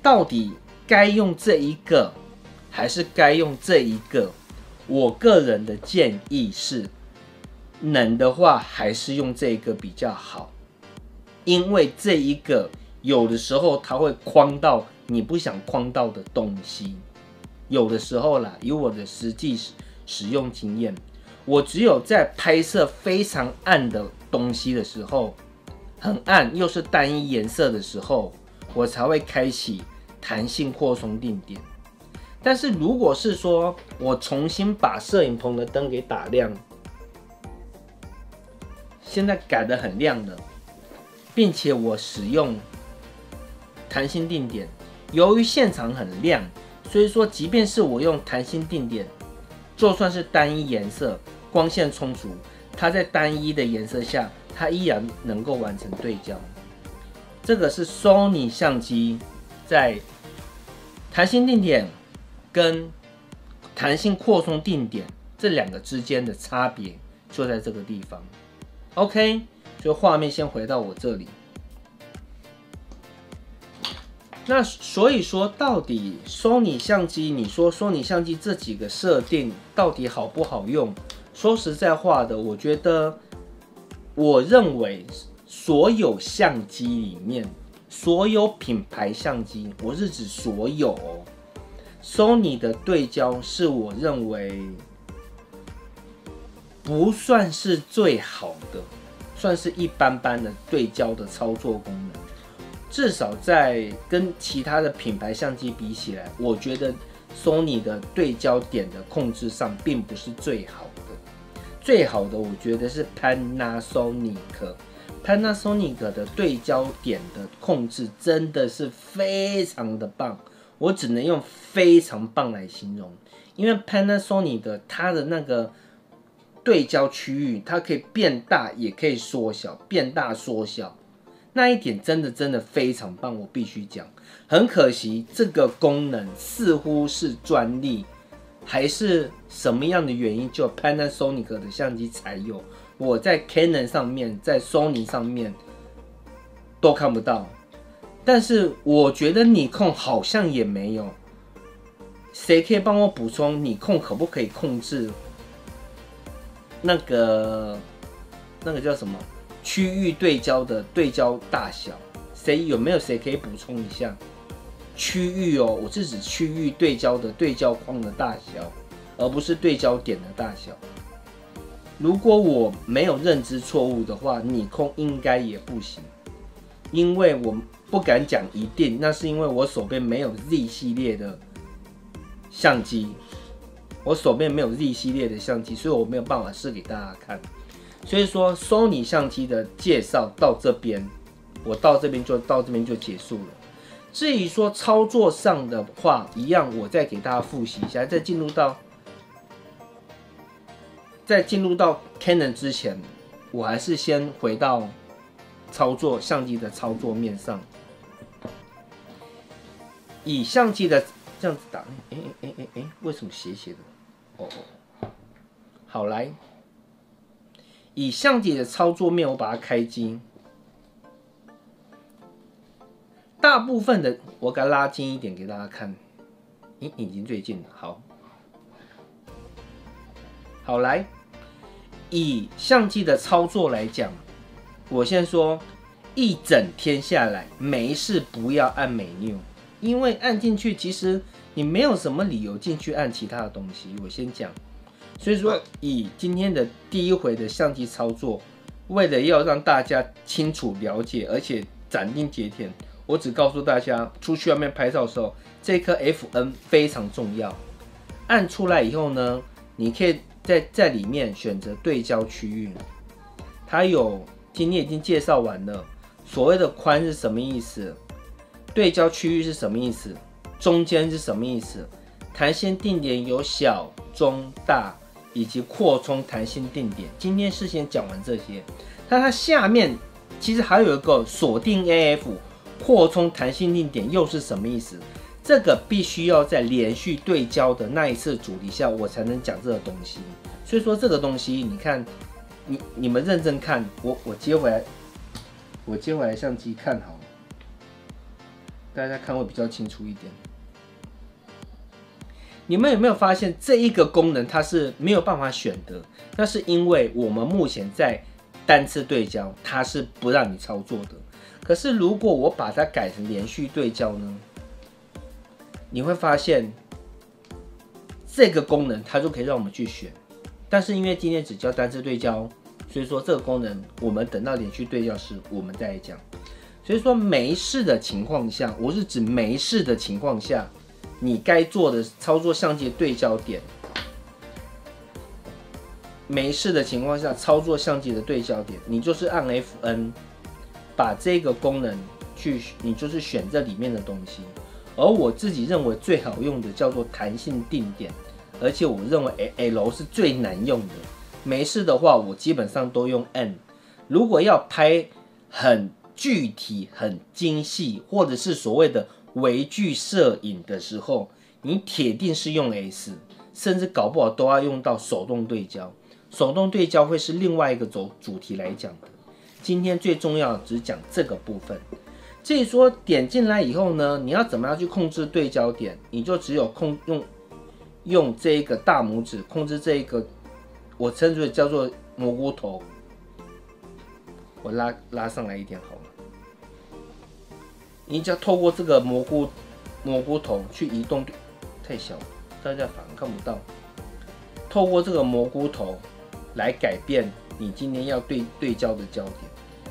到底该用这一个？还是该用这一个，我个人的建议是，能的话还是用这个比较好，因为这一个有的时候它会框到你不想框到的东西，有的时候啦，以我的实际使用经验，我只有在拍摄非常暗的东西的时候，很暗又是单一颜色的时候，我才会开启弹性扩充定点。但是如果是说我重新把摄影棚的灯给打亮，现在改的很亮了，并且我使用弹性定点，由于现场很亮，所以说即便是我用弹性定点，就算是单一颜色，光线充足，它在单一的颜色下，它依然能够完成对焦。这个是 Sony 相机在弹性定点。跟弹性扩充定点这两个之间的差别就在这个地方。OK，就画面先回到我这里。那所以说，到底 Sony 相机，你说 Sony 相机这几个设定到底好不好用？说实在话的，我觉得，我认为所有相机里面，所有品牌相机，我是指所有。Sony 的对焦是我认为不算是最好的，算是一般般的对焦的操作功能。至少在跟其他的品牌相机比起来，我觉得 Sony 的对焦点的控制上并不是最好的。最好的我觉得是 Panasonic，Panasonic 的对焦点的控制真的是非常的棒。我只能用非常棒来形容，因为 Panasonic 的它的那个对焦区域，它可以变大也可以缩小，变大缩小，那一点真的真的非常棒，我必须讲。很可惜这个功能似乎是专利，还是什么样的原因，就 Panasonic 的相机才有，我在 Canon 上面，在 Sony 上面都看不到。但是我觉得你控好像也没有，谁可以帮我补充？你控可不可以控制那个那个叫什么区域对焦的对焦大小？谁有没有谁可以补充一下？区域哦，我是指区域对焦的对焦框的大小，而不是对焦点的大小。如果我没有认知错误的话，你控应该也不行，因为我不敢讲一定，那是因为我手边没有 Z 系列的相机，我手边没有 Z 系列的相机，所以我没有办法试给大家看。所以说，Sony 相机的介绍到这边，我到这边就到这边就结束了。至于说操作上的话，一样我再给大家复习一下，再进入到。在进入到 Canon 之前，我还是先回到操作相机的操作面上。以相机的这样子打，哎哎哎哎哎，为什么斜斜的？好来，以相机的操作面，我把它开机。大部分的我给它拉近一点给大家看，已已经最近了。好，好来。以相机的操作来讲，我先说，一整天下来没事不要按美 new，因为按进去其实你没有什么理由进去按其他的东西。我先讲，所以说以今天的第一回的相机操作，为了要让大家清楚了解，而且斩钉截铁，我只告诉大家，出去外面拍照的时候，这颗 F N 非常重要。按出来以后呢，你可以。在在里面选择对焦区域，它有今天已经介绍完了。所谓的宽是什么意思？对焦区域是什么意思？中间是什么意思？弹性定点有小、中、大以及扩充弹性定点。今天事先讲完这些，那它下面其实还有一个锁定 AF 扩充弹性定点又是什么意思？这个必须要在连续对焦的那一次主题下，我才能讲这个东西。所以说这个东西，你看，你你们认真看，我我接回来，我接回来相机看好，大家看会比较清楚一点。你们有没有发现这一个功能它是没有办法选的？那是因为我们目前在单次对焦，它是不让你操作的。可是如果我把它改成连续对焦呢？你会发现这个功能它就可以让我们去选，但是因为今天只教单次对焦，所以说这个功能我们等到连续对焦时我们再来讲。所以说没事的情况下，我是指没事的情况下，你该做的操作相机对焦点，没事的情况下操作相机的对焦点，你就是按 Fn 把这个功能去，你就是选这里面的东西。而我自己认为最好用的叫做弹性定点，而且我认为 L 是最难用的。没事的话，我基本上都用 N。如果要拍很具体、很精细，或者是所谓的微距摄影的时候，你铁定是用 S，甚至搞不好都要用到手动对焦。手动对焦会是另外一个主主题来讲的。今天最重要的只讲这个部分。至于说点进来以后呢，你要怎么样去控制对焦点？你就只有控用用这一个大拇指控制这一个，我称之为叫做蘑菇头。我拉拉上来一点。你只要透过这个蘑菇蘑菇头去移动，太小，大家反而看不到。透过这个蘑菇头来改变你今天要对对焦的焦点。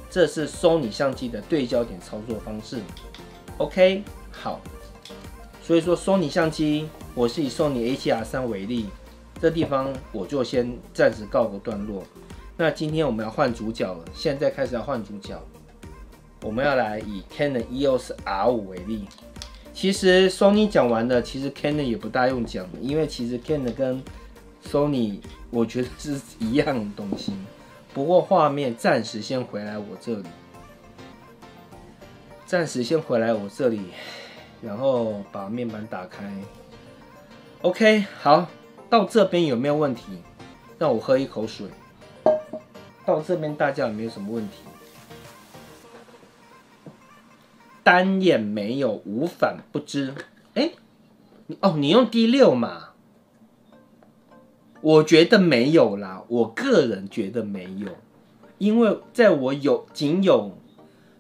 这是 Sony 相机的对焦点操作方式，OK，好，所以说 Sony 相机，我是以 Sony A7R3 为例，这地方我就先暂时告个段落。那今天我们要换主角了，现在开始要换主角，我们要来以 Canon EOS R5 为例。其实 Sony 讲完了，其实 Canon 也不大用讲，因为其实 Canon 跟 Sony 我觉得是一样的东西。不过画面暂时先回来我这里，暂时先回来我这里，然后把面板打开。OK，好，到这边有没有问题？让我喝一口水。到这边大家有没有什么问题？单眼没有，无反不知。哎，哦，你用 D 六嘛？我觉得没有啦，我个人觉得没有，因为在我有仅有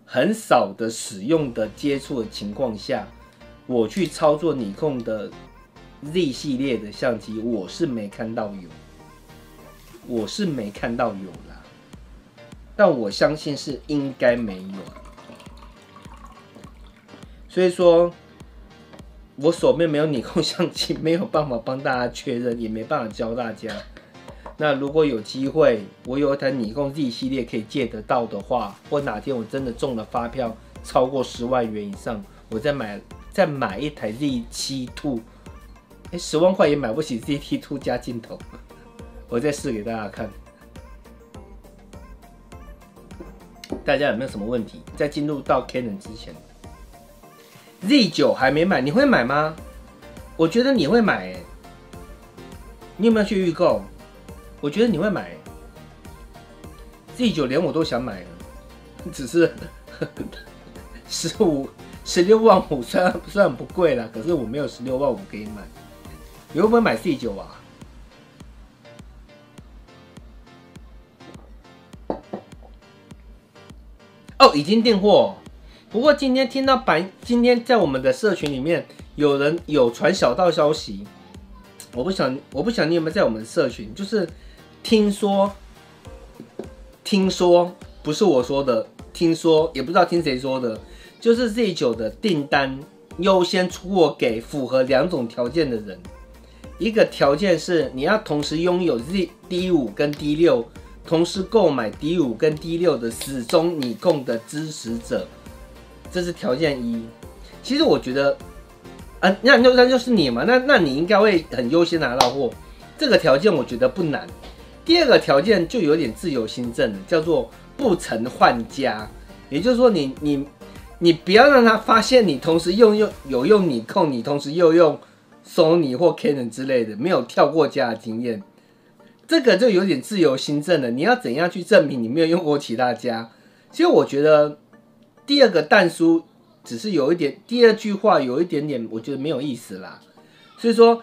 很少的使用的接触的情况下，我去操作尼控的 Z 系列的相机，我是没看到有，我是没看到有啦，但我相信是应该没有，所以说，*laughs* 我手边没有尼控相机，没有办法帮大家确认，也没办法教大家。那如果有机会，我有一台尼控 Z 系列可以借得到的话，或哪天我真的中了发票超过十万元以上，我再买再买一台 Z 七 Two，哎，十万块也买不起 Z T Two 加镜头，我再试给大家看。大家有没有什么问题？在进入到 Canon 之前，Z 九还没买，你会买吗？我觉得你会买，哎，你有没有去预购？我觉得你会买，Z 九连我都想买了，只是 *laughs* 十五十六万五，虽然虽然不贵啦，可是我没有十六万五可以买。你会不会买 Z 九啊？哦，已经订货。不过今天听到白，今天在我们的社群里面有人有传小道消息，我不想我不想你有没有在我们社群，就是。听说，听说不是我说的，听说也不知道听谁说的，就是 Z 九的订单优先出货给符合两种条件的人。一个条件是你要同时拥有 Z D 五跟 D 六，同时购买 D 五跟 D 六的始终你供的支持者，这是条件一。其实我觉得，啊，那那那就是你嘛，那那你应该会很优先拿到货。这个条件我觉得不难。第二个条件就有点自由新政了，叫做不曾换家，也就是说，你你你不要让他发现你同时用用有用你控，你同时又用 Sony 或 Canon 之类的，没有跳过家的经验，这个就有点自由新政了。你要怎样去证明你没有用过其他家？其实我觉得第二个弹书只是有一点，第二句话有一点点，我觉得没有意思啦。所以说。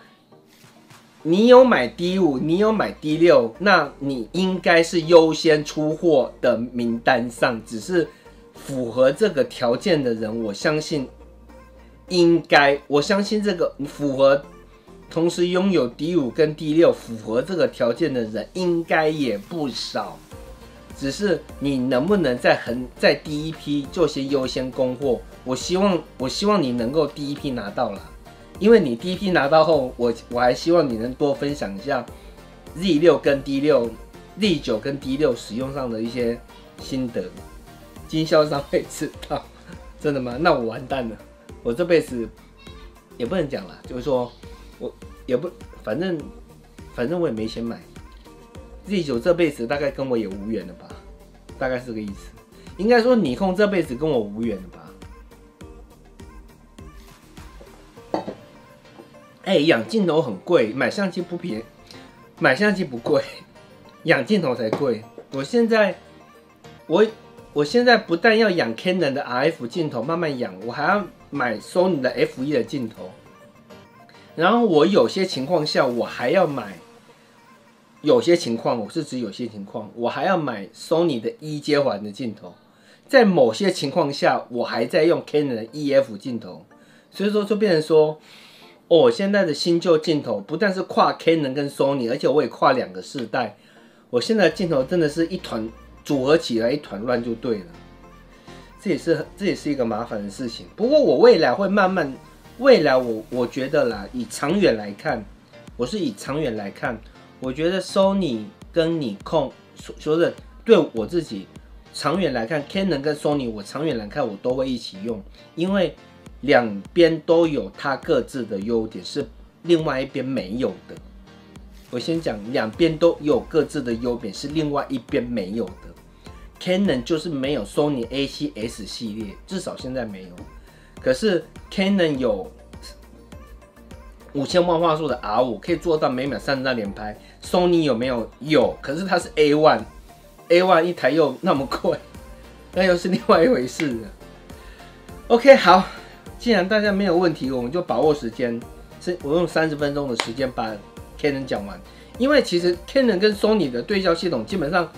你有买 D 五，你有买 D 六，那你应该是优先出货的名单上。只是符合这个条件的人，我相信应该，我相信这个符合，同时拥有 D 五跟 D 六符合这个条件的人，应该也不少。只是你能不能在很在第一批就先优先供货？我希望，我希望你能够第一批拿到了。因为你第一批拿到后，我我还希望你能多分享一下 Z 六跟 D 六、Z 九跟 D 六使用上的一些心得，经销商会知道，*laughs* 真的吗？那我完蛋了，我这辈子也不能讲了，就是说我也不，反正反正我也没钱买 Z 九，这辈子大概跟我也无缘了吧，大概是这个意思。应该说，你控这辈子跟我无缘了吧。哎，养镜头很贵，买相机不便，买相机不贵，*laughs* 养镜头才贵。我现在，我我现在不但要养 Canon 的 RF 镜头，慢慢养，我还要买 Sony 的 F1 的镜头。然后我有些情况下，我还要买，有些情况我是指有些情况，我还要买 Sony 的一接环的镜头。在某些情况下，我还在用 Canon 的 EF 镜头，所以说就变成说。哦，现在的新旧镜头不但是跨 Canon 跟 Sony，而且我也跨两个世代。我现在镜头真的是一团组合起来一团乱就对了，这也是这也是一个麻烦的事情。不过我未来会慢慢，未来我我觉得啦，以长远来看，我是以长远来看，我觉得 Sony 跟你控说说的对我自己长远来看，Canon 跟 Sony 我长远来看我都会一起用，因为。两边都有它各自的优点，是另外一边没有的。我先讲，两边都有各自的优点，是另外一边没有的。Canon 就是没有 Sony A7S 系列，至少现在没有。可是 Canon 有五千万画素的 R 五，可以做到每秒三十张连拍。Sony 有没有？有，可是它是 A one，A one 一台又那么贵，*laughs* 那又是另外一回事了。OK，好。既然大家没有问题，我们就把握时间，是我用三十分钟的时间把 Canon 讲完。因为其实 Canon 跟 Sony 的对焦系统基本上，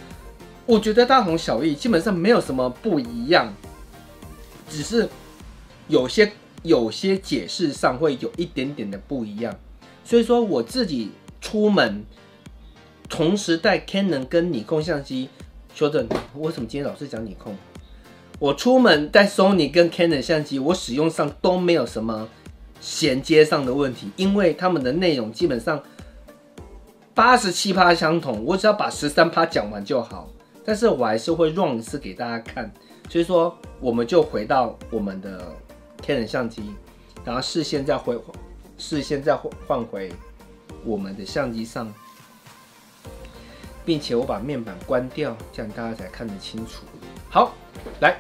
我觉得大同小异，基本上没有什么不一样，只是有些有些解释上会有一点点的不一样。所以说我自己出门同时带 Canon 跟尼控相机，说的为什么今天老是讲尼控？我出门带 Sony 跟 Canon 相机，我使用上都没有什么衔接上的问题，因为他们的内容基本上八十七趴相同，我只要把十三趴讲完就好。但是我还是会 run 一次给大家看，所以说我们就回到我们的 Canon 相机，然后视线再回视线再换回我们的相机上，并且我把面板关掉，这样大家才看得清楚。好，来。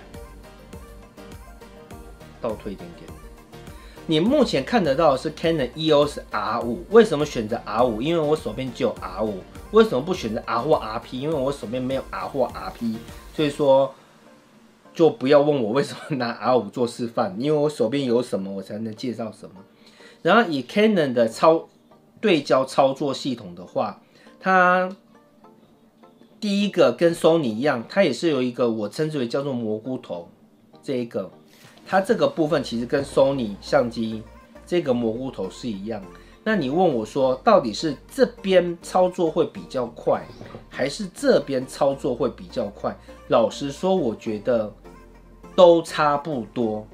倒退一点点，你目前看得到的是 Canon EOS R 五，为什么选择 R 五？因为我手边只有 R 五。为什么不选择 R 或 RP？因为我手边没有 R 或 RP，所以说就不要问我为什么拿 *laughs* R 五做示范，因为我手边有什么，我才能介绍什么。然后以 Canon 的操对焦操作系统的话，它第一个跟 Sony 一样，它也是有一个我称之为叫做蘑菇头这一个。它这个部分其实跟 Sony 相机这个蘑菇头是一样。那你问我说，到底是这边操作会比较快，还是这边操作会比较快？老实说，我觉得都差不多。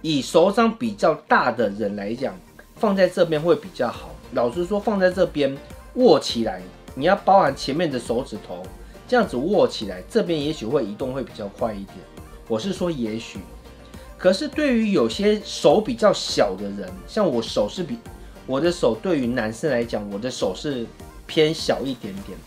以手掌比较大的人来讲，放在这边会比较好。老实说，放在这边握起来，你要包含前面的手指头，这样子握起来，这边也许会移动会比较快一点。我是说也许。可是对于有些手比较小的人，像我手是比我的手对于男生来讲，我的手是偏小一点点。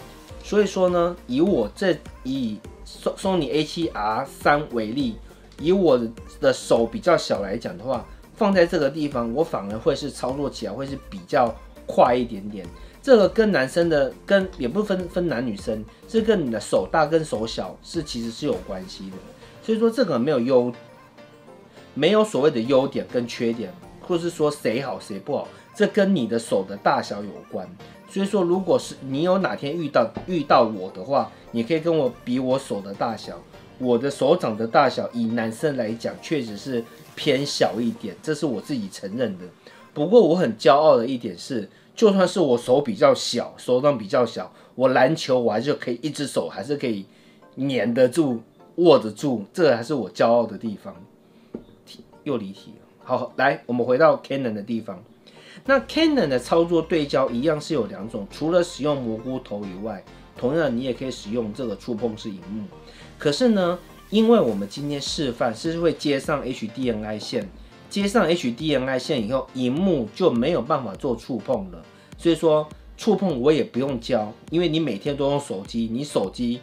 所以说呢，以我这以松松尼 A7R 三为例，以我的手比较小来讲的话，放在这个地方，我反而会是操作起来会是比较快一点点。这个跟男生的跟也不分分男女生，这跟你的手大跟手小是其实是有关系的。所以说这个没有优。没有所谓的优点跟缺点，或是说谁好谁不好，这跟你的手的大小有关。所以说，如果是你有哪天遇到遇到我的话，你可以跟我比我手的大小。我的手掌的大小，以男生来讲，确实是偏小一点，这是我自己承认的。不过我很骄傲的一点是，就算是我手比较小，手掌比较小，我篮球我还是可以一只手还是可以粘得住、握得住，这还是我骄傲的地方。又离题了。好，来，我们回到 Canon 的地方。那 Canon 的操作对焦一样是有两种，除了使用蘑菇头以外，同样你也可以使用这个触碰式荧幕。可是呢，因为我们今天示范是会接上 HDMI 线，接上 HDMI 线以后，荧幕就没有办法做触碰了。所以说，触碰我也不用教，因为你每天都用手机，你手机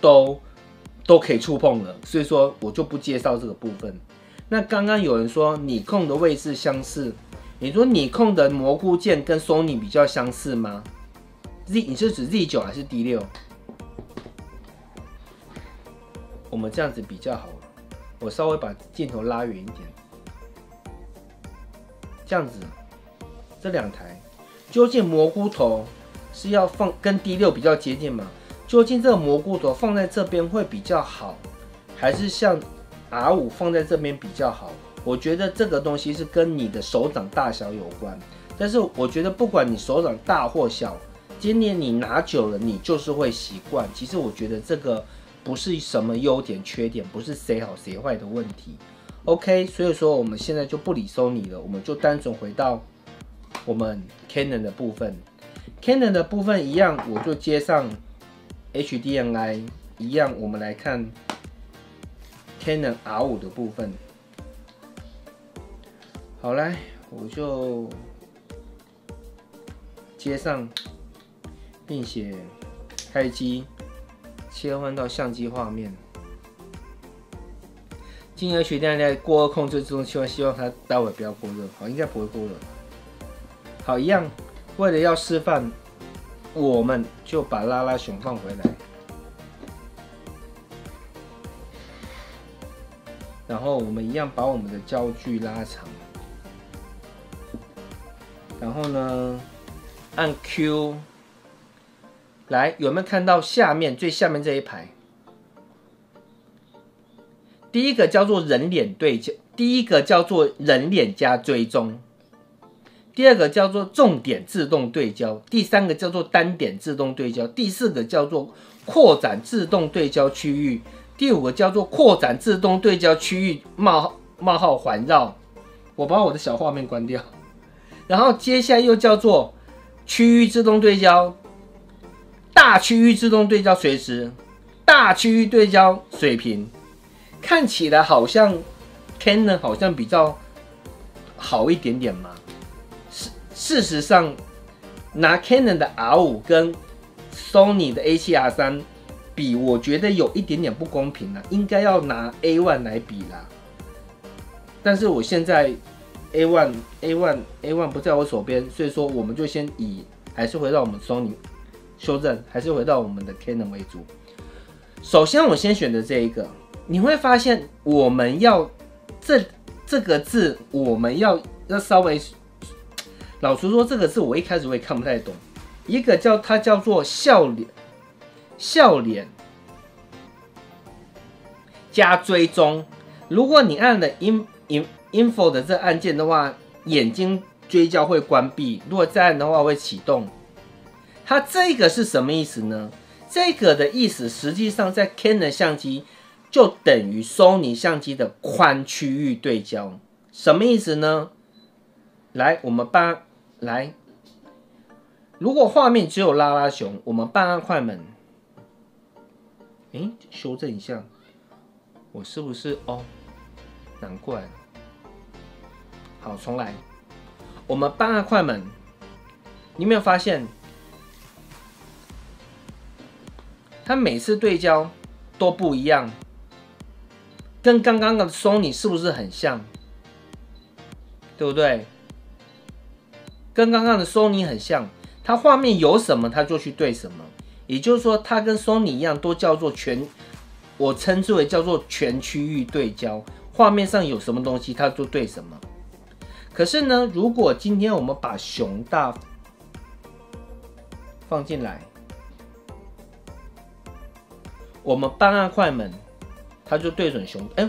都都可以触碰了。所以说，我就不介绍这个部分。那刚刚有人说你控的位置相似，你说你控的蘑菇键跟 Sony 比较相似吗？Z 你是指 Z 九还是 D 六？我们这样子比较好，我稍微把镜头拉远一点，这样子，这两台究竟蘑菇头是要放跟 D 六比较接近吗？究竟这个蘑菇头放在这边会比较好，还是像？R 五放在这边比较好，我觉得这个东西是跟你的手掌大小有关。但是我觉得不管你手掌大或小，今年你拿久了，你就是会习惯。其实我觉得这个不是什么优点缺点，不是谁好谁坏的问题。OK，所以说我们现在就不理收你了，我们就单纯回到我们 Canon 的部分。Canon 的部分一样，我就接上 HDMI 一样，我们来看。Canon R 五的部分，好来，我就接上，并且开机，切换到相机画面。进而取电在过热控制中，希望希望它待会不要过热，好，应该不会过热。好，一样，为了要示范，我们就把拉拉熊放回来。然后我们一样把我们的焦距拉长，然后呢，按 Q，来有没有看到下面最下面这一排？第一个叫做人脸对焦，第一个叫做人脸加追踪，第二个叫做重点自动对焦，第三个叫做单点自动对焦，第四个叫做扩展自动对焦区域，第五个叫做扩展自动对焦区域冒冒号环绕。我把我的小画面关掉，然后接下来又叫做区域自动对焦，大区域自动对焦垂直，大区域对焦水平，看起来好像 Canon 好像比较好一点点嘛。事事实上，拿 Canon 的 R 五跟 Sony 的 A 7 R 三比，我觉得有一点点不公平了，应该要拿 A one 来比啦。但是我现在 A one A one A one 不在我手边，所以说我们就先以还是回到我们 Sony 修正，还是回到我们的 Canon 为主。首先我先选择这一个，你会发现我们要这这个字，我们要要稍微老实说，这个字我一开始我也看不太懂。一个叫它叫做笑脸笑脸加追踪，如果你按了 in in info 的这按键的话，眼睛追焦会关闭；如果再按的话会启动。它这个是什么意思呢？这个的意思实际上在 Canon 相机就等于 Sony 相机的宽区域对焦。什么意思呢？来，我们把来，如果画面只有拉拉熊，我们半按快门。诶，修正一下，我是不是哦？难怪。好，重来。我们半按快门，你有没有发现，它每次对焦都不一样，跟刚刚的 Sony 是不是很像？对不对？跟刚刚的 Sony 很像，它画面有什么，它就去对什么。也就是说，它跟 Sony 一样，都叫做全，我称之为叫做全区域对焦。画面上有什么东西，它就对什么。可是呢，如果今天我们把熊大放进来，我们半按快门，它就对准熊。哎，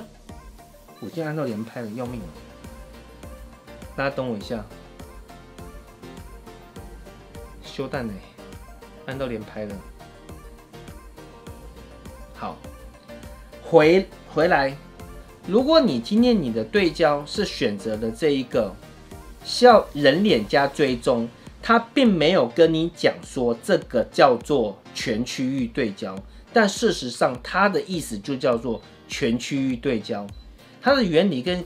我竟然按到连拍了，要命了！大家等我一下，修蛋呢，按到连拍了。好，回回来。如果你今天你的对焦是选择了这一个笑人脸加追踪，它并没有跟你讲说这个叫做全区域对焦，但事实上它的意思就叫做全区域对焦。它的原理跟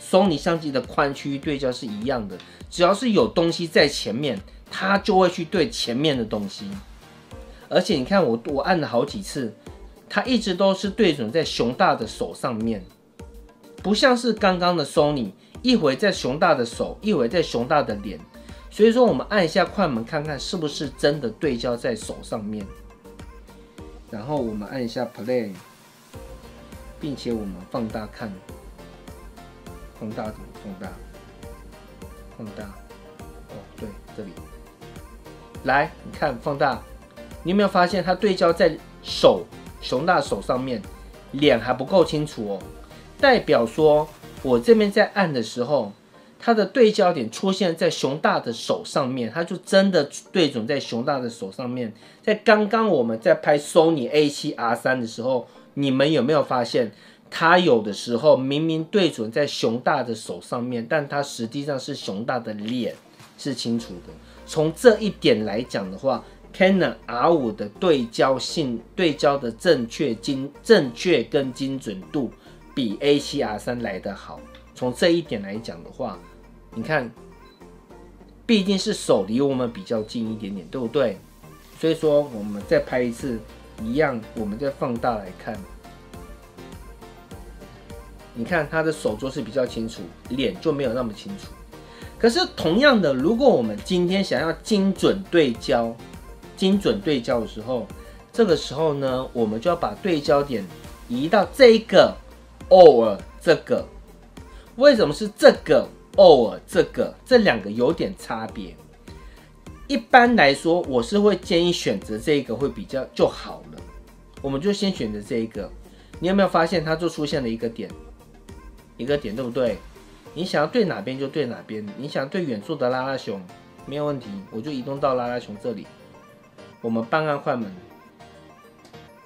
Sony 相机的宽区域对焦是一样的，只要是有东西在前面，它就会去对前面的东西。而且你看我我按了好几次。它一直都是对准在熊大的手上面，不像是刚刚的 Sony，一会在熊大的手，一会在熊大的脸。所以说，我们按一下快门，看看是不是真的对焦在手上面。然后我们按一下 Play，并且我们放大看，放大怎么放大？放大，哦，对，这里。来，你看放大，你有没有发现它对焦在手？熊大手上面脸还不够清楚哦，代表说我这边在按的时候，它的对焦点出现在熊大的手上面，它就真的对准在熊大的手上面。在刚刚我们在拍 Sony A7 R3 的时候，你们有没有发现，它有的时候明明对准在熊大的手上面，但它实际上是熊大的脸是清楚的。从这一点来讲的话。Canon R 五的对焦性、对焦的正确精、正确跟精准度比 A 七 R 三来得好。从这一点来讲的话，你看，毕竟是手离我们比较近一点点，对不对？所以说，我们再拍一次，一样，我们再放大来看，你看他的手就是比较清楚，脸就没有那么清楚。可是同样的，如果我们今天想要精准对焦，精准对焦的时候，这个时候呢，我们就要把对焦点移到这个，or 这个。为什么是这个，or 这个？这两个有点差别。一般来说，我是会建议选择这个会比较就好了。我们就先选择这一个。你有没有发现它就出现了一个点，一个点，对不对？你想要对哪边就对哪边，你想对远处的拉拉熊没有问题，我就移动到拉拉熊这里。我们办案快门，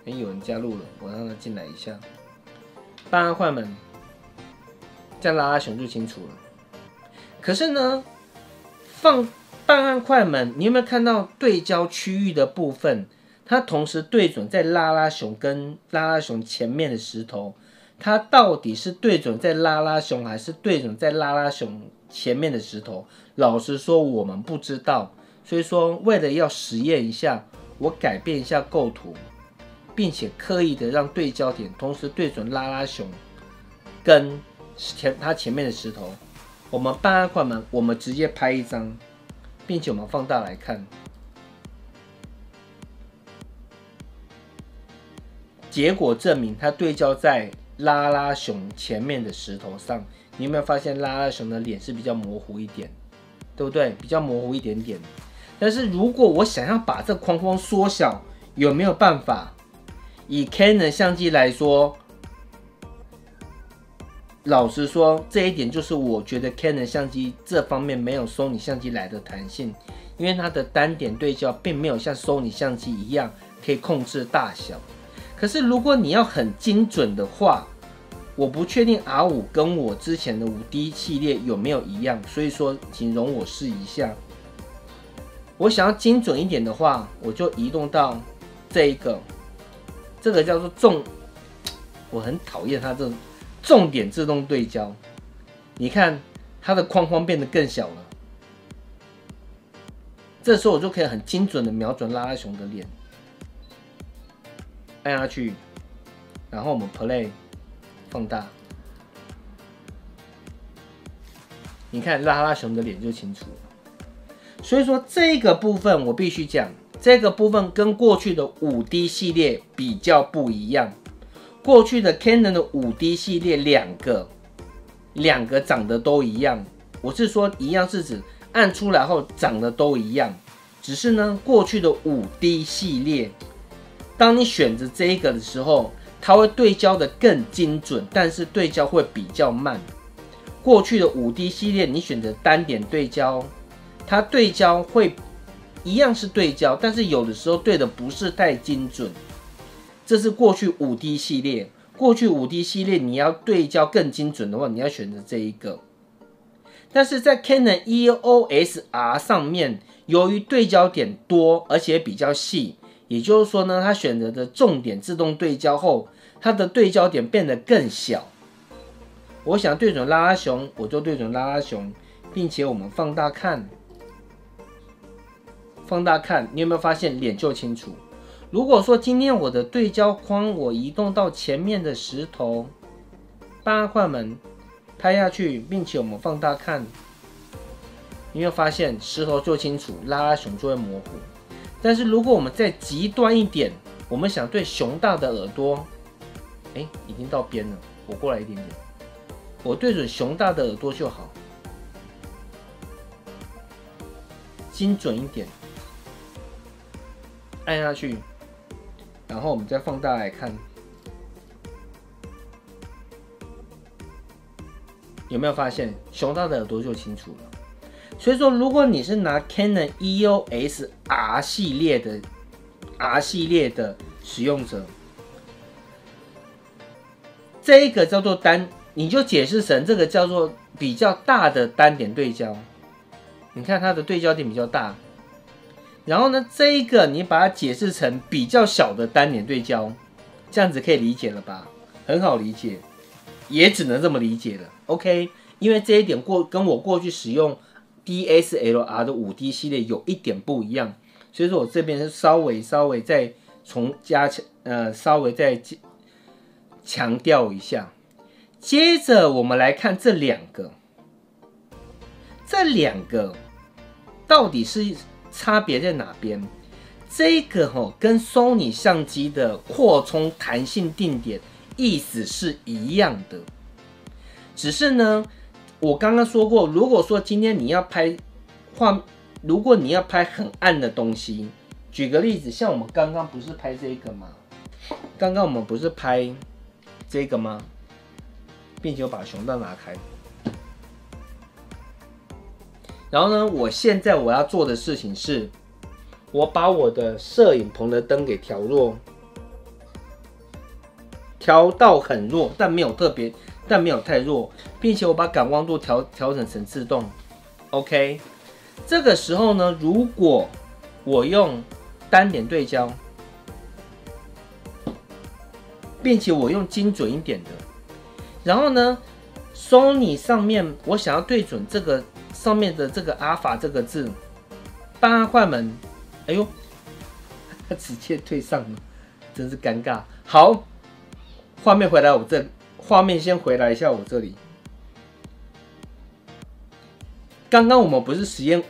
哎，有人加入了，我让他进来一下。办案快门，这样拉拉熊就清楚了。可是呢，放办案快门，你有没有看到对焦区域的部分？它同时对准在拉拉熊跟拉拉熊前面的石头，它到底是对准在拉拉熊，还是对准在拉拉熊前面的石头？老实说，我们不知道。所以说，为了要实验一下，我改变一下构图，并且刻意的让对焦点同时对准拉拉熊跟前它前面的石头。我们办案快门，我们直接拍一张，并且我们放大来看。结果证明，它对焦在拉拉熊前面的石头上。你有没有发现拉拉熊的脸是比较模糊一点，对不对？比较模糊一点点。但是如果我想要把这框框缩小，有没有办法？以 Canon 相机来说，老实说，这一点就是我觉得 Canon 相机这方面没有 Sony 相机来的弹性，因为它的单点对焦并没有像 Sony 相机一样可以控制大小。可是，如果你要很精准的话，我不确定 R 五跟我之前的五 D 系列有没有一样，所以说，请容我试一下。我想要精准一点的话，我就移动到这一个，这个叫做重，*tsk* 我很讨厌它这种重点自动对焦。你看它的框框变得更小了，这时候我就可以很精准的瞄准拉拉熊的脸。按下去，然后我们 play 放大，你看拉拉熊的脸就清楚了。所以说这个部分我必须讲，这个部分跟过去的五 D 系列比较不一样。过去的 Canon 的五 D 系列两个两个长得都一样，我是说一样是指按出来后长得都一样，只是呢过去的五 D 系列。当你选择这一个的时候，它会对焦的更精准，但是对焦会比较慢。过去的五 D 系列，你选择单点对焦，它对焦会一样是对焦，但是有的时候对的不是太精准。这是过去五 D 系列，过去五 D 系列你要对焦更精准的话，你要选择这一个。但是在 Canon EOS R 上面，由于对焦点多，而且比较细。也就是说呢，它选择的重点自动对焦后，它的对焦点变得更小。我想对准拉拉熊，我就对准拉拉熊，并且我们放大看，放大看，你有没有发现脸就清楚？如果说今天我的对焦框我移动到前面的石头，八块门拍下去，并且我们放大看，你有发现石头就清楚，拉拉熊就会模糊。但是如果我们再极端一点，我们想对熊大的耳朵，哎，已经到边了，我过来一点点，我对准熊大的耳朵就好，精准一点，按下去，然后我们再放大来看，有没有发现熊大的耳朵就清楚了？所以说，如果你是拿 Canon EOS R 系列的 R 系列的使用者，这一个叫做单，你就解释成这个叫做比较大的单点对焦。你看它的对焦点比较大，然后呢，这一个你把它解释成比较小的单点对焦，这样子可以理解了吧？很好理解，也只能这么理解了。OK，因为这一点过跟我过去使用。DSLR 的五 D 系列有一点不一样，所以说我这边是稍微稍微再从加强，呃，稍微再强调一下。接着我们来看这两个，这两个到底是差别在哪边？这个哈跟 Sony 相机的扩充弹性定点意思是一样的，只是呢。我刚刚说过，如果说今天你要拍画，如果你要拍很暗的东西，举个例子，像我们刚刚不是拍这个吗？刚刚我们不是拍这个吗？并且我把熊大拿开，然后呢，我现在我要做的事情是，我把我的摄影棚的灯给调弱，调到很弱，但没有特别，但没有太弱，并且我把感光度调调整成自动。OK，这个时候呢，如果我用单点对焦，并且我用精准一点的，然后呢，Sony 上面我想要对准这个。上面的这个阿法这个字，帮他快门，哎呦，他直接退上了，真是尴尬。好，画面回来，我这画面先回来一下我这里。刚刚我们不是实验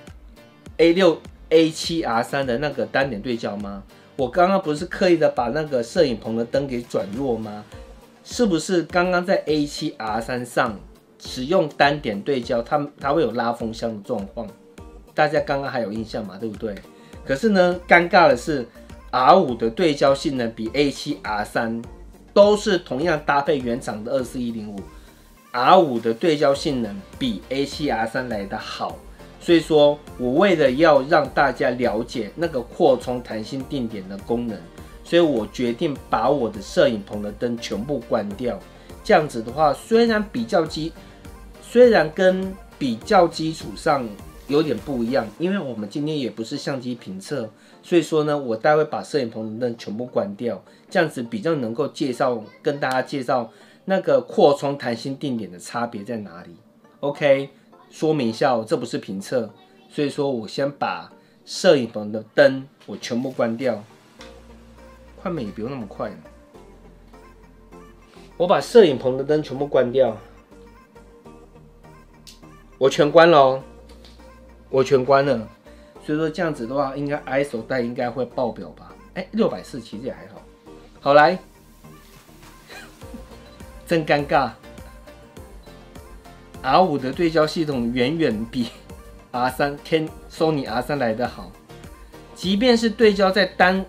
A 六 A 七 R 三的那个单点对焦吗？我刚刚不是刻意的把那个摄影棚的灯给转弱吗？是不是刚刚在 A 七 R 三上？使用单点对焦，它它会有拉风箱的状况，大家刚刚还有印象嘛？对不对？可是呢，尴尬的是，R 五的对焦性能比 A 七、R 三都是同样搭配原厂的二四一零五，R 五的对焦性能比 A 七、R 三来的好，所以说我为了要让大家了解那个扩充弹性定点的功能，所以我决定把我的摄影棚的灯全部关掉。这样子的话，虽然比较基，虽然跟比较基础上有点不一样，因为我们今天也不是相机评测，所以说呢，我待会把摄影棚的灯全部关掉，这样子比较能够介绍跟大家介绍那个扩充弹性定点的差别在哪里。OK，说明一下，这不是评测，所以说我先把摄影棚的灯我全部关掉，快门也不用那么快。我把摄影棚的灯全部关掉，我全关了哦，我全关了，所以说这样子的话，应该 ISO 带应该会爆表吧？哎，六百四其实也还好。好来，*laughs* 真尴尬，R 五的对焦系统远远比 R 三天 Sony R 三来的好，即便是对焦在单。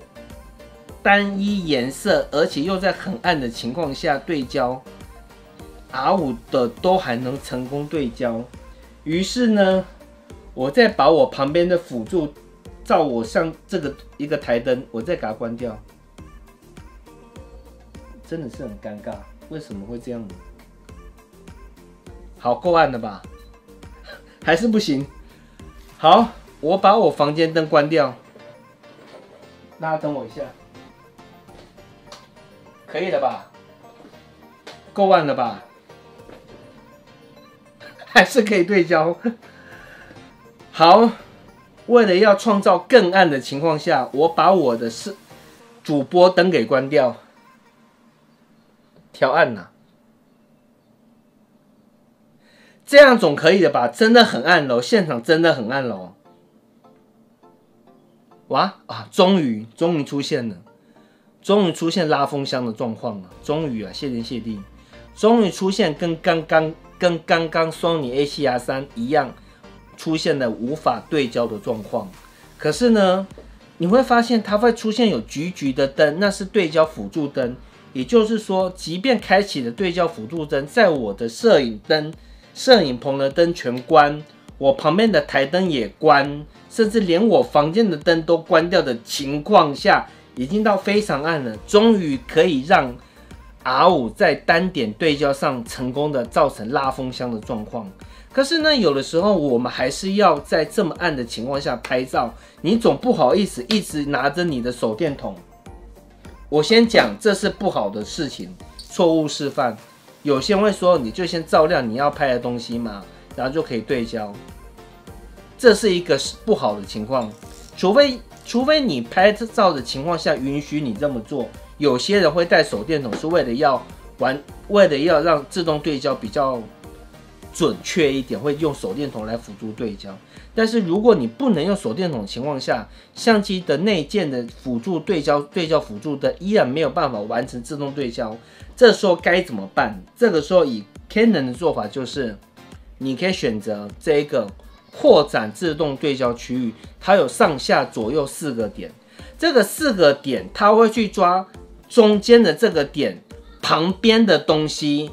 单一颜色，而且又在很暗的情况下对焦，R 五的都还能成功对焦。于是呢，我再把我旁边的辅助照我上这个一个台灯，我再给它关掉，真的是很尴尬。为什么会这样呢？好，够暗了吧？*laughs* 还是不行。好，我把我房间灯关掉，大家等我一下。可以了吧？够暗了吧？还是可以对焦。*laughs* 好，为了要创造更暗的情况下，我把我的是主播灯给关掉，调暗了。这样总可以的吧？真的很暗喽，现场真的很暗喽。哇啊！终于，终于出现了。终于出现拉风箱的状况了，终于啊，谢天谢地，终于出现跟刚刚跟刚刚索尼 A7R 三一样，出现了无法对焦的状况。可是呢，你会发现它会出现有橘橘的灯，那是对焦辅助灯。也就是说，即便开启了对焦辅助灯，在我的摄影灯、摄影棚的灯全关，我旁边的台灯也关，甚至连我房间的灯都关掉的情况下。已经到非常暗了，终于可以让 R 五在单点对焦上成功的造成拉风箱的状况。可是呢，有的时候我们还是要在这么暗的情况下拍照，你总不好意思一直拿着你的手电筒。我先讲，这是不好的事情，错误示范。有些人会说，你就先照亮你要拍的东西嘛，然后就可以对焦。这是一个不好的情况，除非。除非你拍照的情况下允许你这么做，有些人会带手电筒是为了要玩，为了要让自动对焦比较准确一点，会用手电筒来辅助对焦。但是如果你不能用手电筒情况下，相机的内建的辅助对焦对焦辅助的依然没有办法完成自动对焦，这时候该怎么办？这个时候以 Canon 的做法就是，你可以选择这个。扩展自动对焦区域，它有上下左右四个点，这个四个点它会去抓中间的这个点旁边的东西，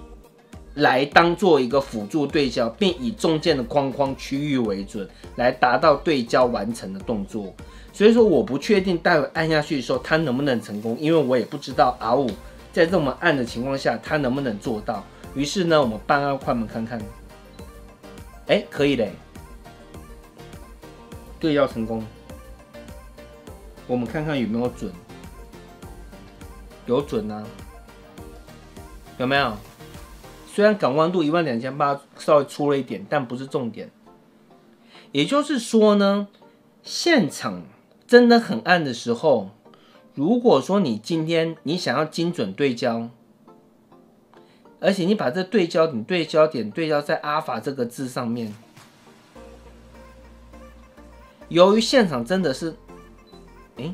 来当做一个辅助对焦，并以中间的框框区域为准，来达到对焦完成的动作。所以说，我不确定待会按下去的时候它能不能成功，因为我也不知道 R 五在这么暗的情况下它能不能做到。于是呢，我们半按快门看看，哎，可以嘞，对要成功。我们看看有没有准，有准啊，有没有？虽然感光度一万两千八稍微粗了一点，但不是重点。也就是说呢，现场真的很暗的时候，如果说你今天你想要精准对焦，而且你把这对焦点对焦点对焦在阿法这个字上面，由于现场真的是。哎，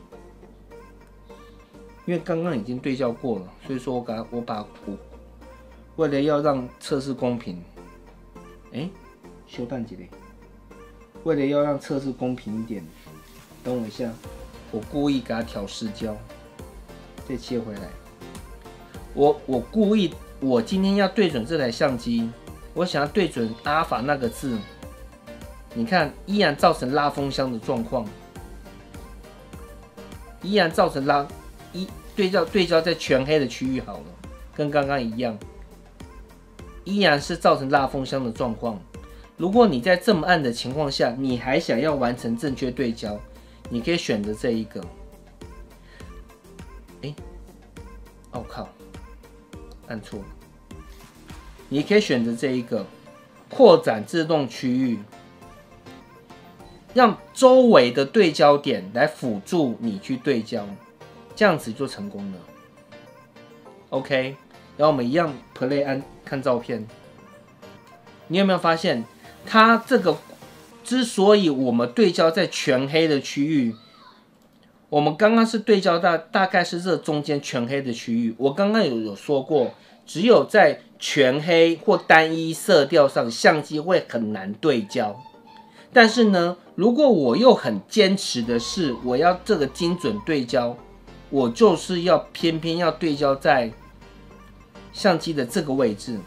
因为刚刚已经对焦过了，所以说我把我把我为了要让测试公平，哎，修淡几嘞？为了要让测试公平一点，等我一下，我故意给它调视焦，再切回来。我我故意，我今天要对准这台相机，我想要对准阿法那个字，你看依然造成拉风箱的状况。依然造成拉一对焦对焦在全黑的区域好了，跟刚刚一样，依然是造成拉风箱的状况。如果你在这么暗的情况下，你还想要完成正确对焦，你可以选择这一个。哎，我靠，按错了。你可以选择这一个扩展自动区域。让周围的对焦点来辅助你去对焦，这样子就成功了。OK，然后我们一样 play 按看照片，你有没有发现它这个之所以我们对焦在全黑的区域，我们刚刚是对焦大大概是这中间全黑的区域。我刚刚有有说过，只有在全黑或单一色调上，相机会很难对焦。但是呢，如果我又很坚持的是我要这个精准对焦，我就是要偏偏要对焦在相机的这个位置，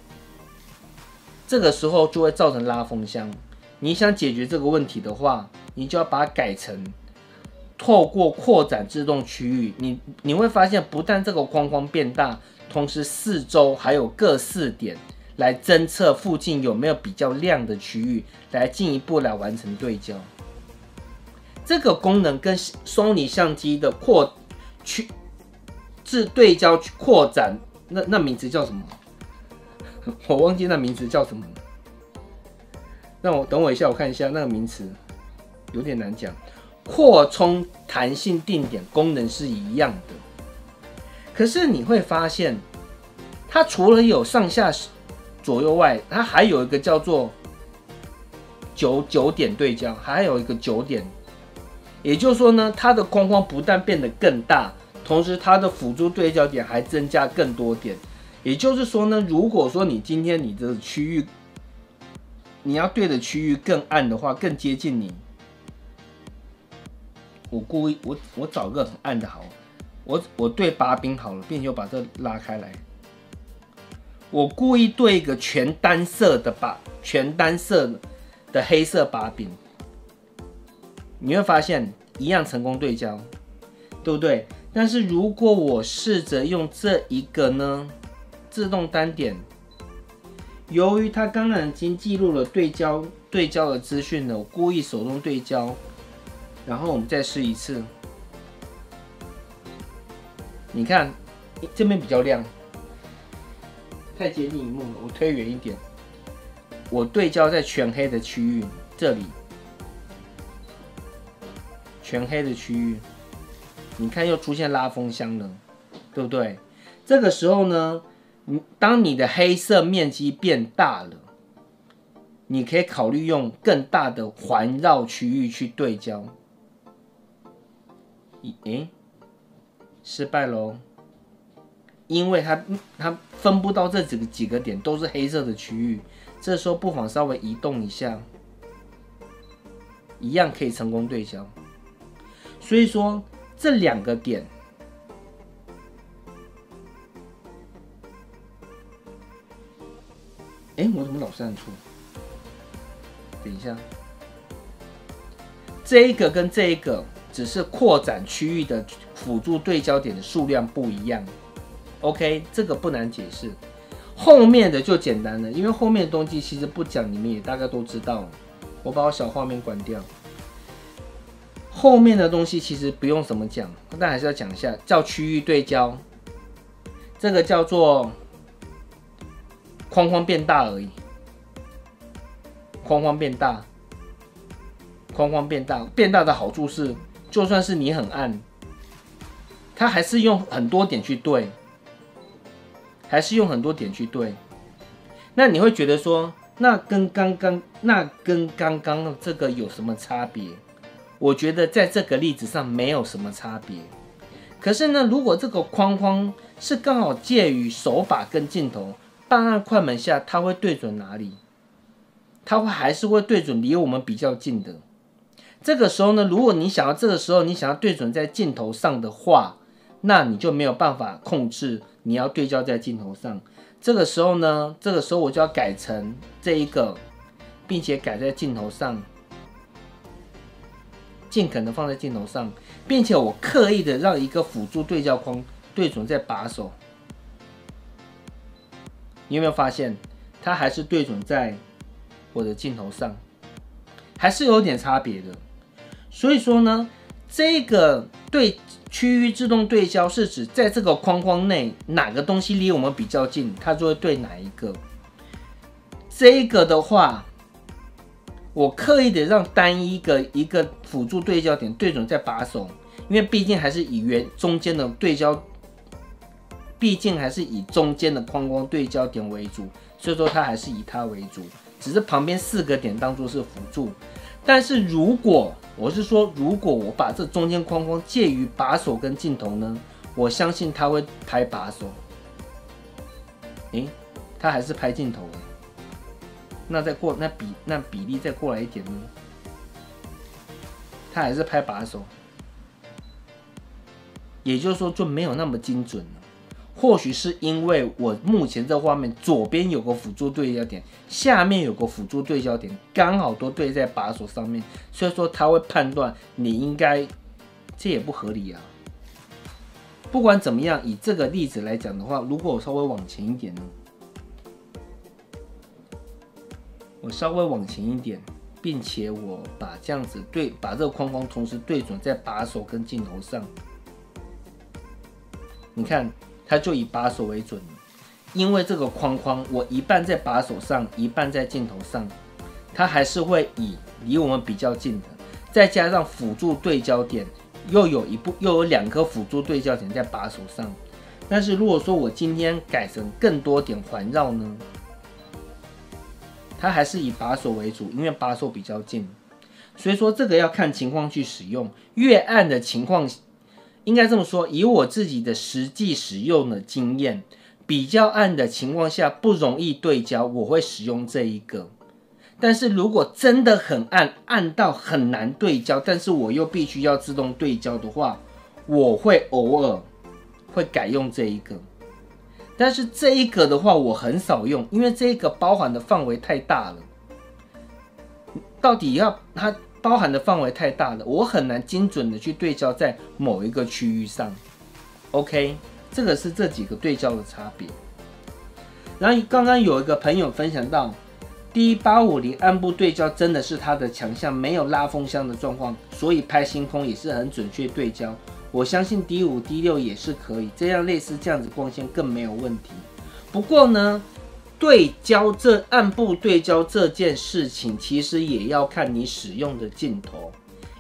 这个时候就会造成拉风箱。你想解决这个问题的话，你就要把它改成透过扩展自动区域，你你会发现不但这个框框变大，同时四周还有各四点。来侦测附近有没有比较亮的区域，来进一步来完成对焦。这个功能跟 Sony 相机的扩区自对焦扩展，那那名字叫什么？*laughs* 我忘记那名字叫什么。那我等我一下，我看一下那个名词，有点难讲。扩充弹性定点功能是一样的，可是你会发现，它除了有上下。左右外，它还有一个叫做九九点对焦，还有一个九点，也就是说呢，它的框框不但变得更大，同时它的辅助对焦点还增加更多点。也就是说呢，如果说你今天你的区域你要对的区域更暗的话，更接近你，我故意我我找个很暗的好，我我对把柄好了，并且把这拉开来。我故意对一个全单色的把全单色的黑色把柄，你会发现一样成功对焦，对不对？但是如果我试着用这一个呢，自动单点，由于它刚刚已经记录了对焦对焦的资讯了，我故意手动对焦，然后我们再试一次，你看这边比较亮。太接近荧幕了，我推远一点。我对焦在全黑的区域，这里全黑的区域，你看又出现拉风箱了，对不对？这个时候呢，你当你的黑色面积变大了，你可以考虑用更大的环绕区域去对焦。咦，失败喽。因为它它分不到这几个几个点都是黑色的区域，这时候不妨稍微移动一下，一样可以成功对焦。所以说这两个点，哎，我怎么老是按错？等一下，这一个跟这一个只是扩展区域的辅助对焦点的数量不一样。OK，这个不难解释。后面的就简单了，因为后面的东西其实不讲，你们也大概都知道。我把我小画面关掉。后面的东西其实不用怎么讲，但还是要讲一下，叫区域对焦。这个叫做框框变大而已。框框变大，框框变大，变大的好处是，就算是你很暗，它还是用很多点去对。还是用很多点去对，那你会觉得说，那跟刚刚那跟刚刚这个有什么差别？我觉得在这个例子上没有什么差别。可是呢，如果这个框框是刚好介于手法跟镜头，办案快门下，它会对准哪里？它会还是会对准离我们比较近的。这个时候呢，如果你想要这个时候你想要对准在镜头上的话，那你就没有办法控制，你要对焦在镜头上。这个时候呢，这个时候我就要改成这一个，并且改在镜头上，尽可能放在镜头上，并且我刻意的让一个辅助对焦框对准在把手。你有没有发现，它还是对准在我的镜头上，还是有点差别的。所以说呢，这个对。区域自动对焦是指在这个框框内哪个东西离我们比较近，它就会对哪一个。这个的话，我刻意的让单一个一个辅助对焦点对准在把手，因为毕竟还是以圆中间的对焦，毕竟还是以中间的框框对焦点为主，所以说它还是以它为主，只是旁边四个点当做是辅助。但是如果我是说，如果我把这中间框框介于把手跟镜头呢，我相信他会拍把手。诶，他还是拍镜头那再过那比那比例再过来一点呢，他还是拍把手。也就是说，就没有那么精准了。或许是因为我目前这画面左边有个辅助对焦点，下面有个辅助对焦点，刚好都对在把手上面，所以说他会判断你应该，这也不合理啊。不管怎么样，以这个例子来讲的话，如果我稍微往前一点呢，我稍微往前一点，并且我把这样子对把这个框框同时对准在把手跟镜头上，你看。它就以把手为准，因为这个框框我一半在把手上，一半在镜头上，它还是会以离我们比较近的，再加上辅助对焦点，又有一部又有两颗辅助对焦点在把手上。但是如果说我今天改成更多点环绕呢，它还是以把手为主，因为把手比较近，所以说这个要看情况去使用，越暗的情况。应该这么说，以我自己的实际使用的经验，比较暗的情况下不容易对焦，我会使用这一个。但是如果真的很暗，暗到很难对焦，但是我又必须要自动对焦的话，我会偶尔会改用这一个。但是这一个的话，我很少用，因为这一个包含的范围太大了。到底要它？包含的范围太大了，我很难精准的去对焦在某一个区域上。OK，这个是这几个对焦的差别。然后刚刚有一个朋友分享到，D 八五零暗部对焦真的是它的强项，没有拉风箱的状况，所以拍星空也是很准确对焦。我相信 D 五 D 六也是可以，这样类似这样子光线更没有问题。不过呢。对焦这暗部对焦这件事情，其实也要看你使用的镜头，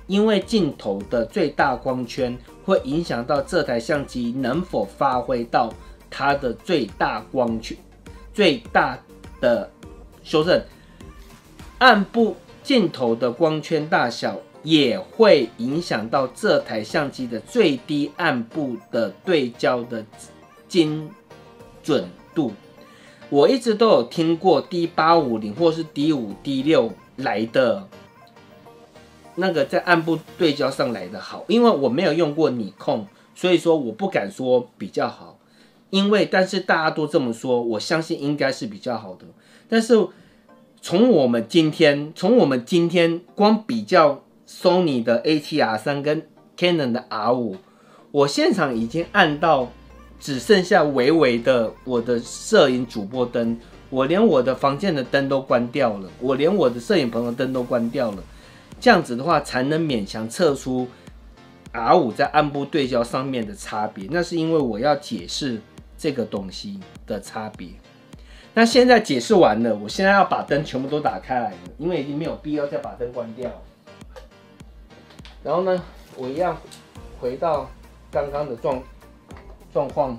因为镜头的最大光圈会影响到这台相机能否发挥到它的最大光圈。最大的修正，暗部镜头的光圈大小也会影响到这台相机的最低暗部的对焦的精准度。我一直都有听过 D 八五零或是 D 五 D 六来的，那个在暗部对焦上来的好，因为我没有用过你控，所以说我不敢说比较好，因为但是大家都这么说，我相信应该是比较好的。但是从我们今天，从我们今天光比较 Sony 的 ATR 三跟 Canon 的 R 五，我现场已经按到只剩下微微的我的摄影主播灯，我连我的房间的灯都关掉了，我连我的摄影棚的灯都关掉了。这样子的话，才能勉强测出 R 五在暗部对焦上面的差别。那是因为我要解释这个东西的差别。那现在解释完了，我现在要把灯全部都打开来，因为已经没有必要再把灯关掉。然后呢，我一样回到刚刚的状状况。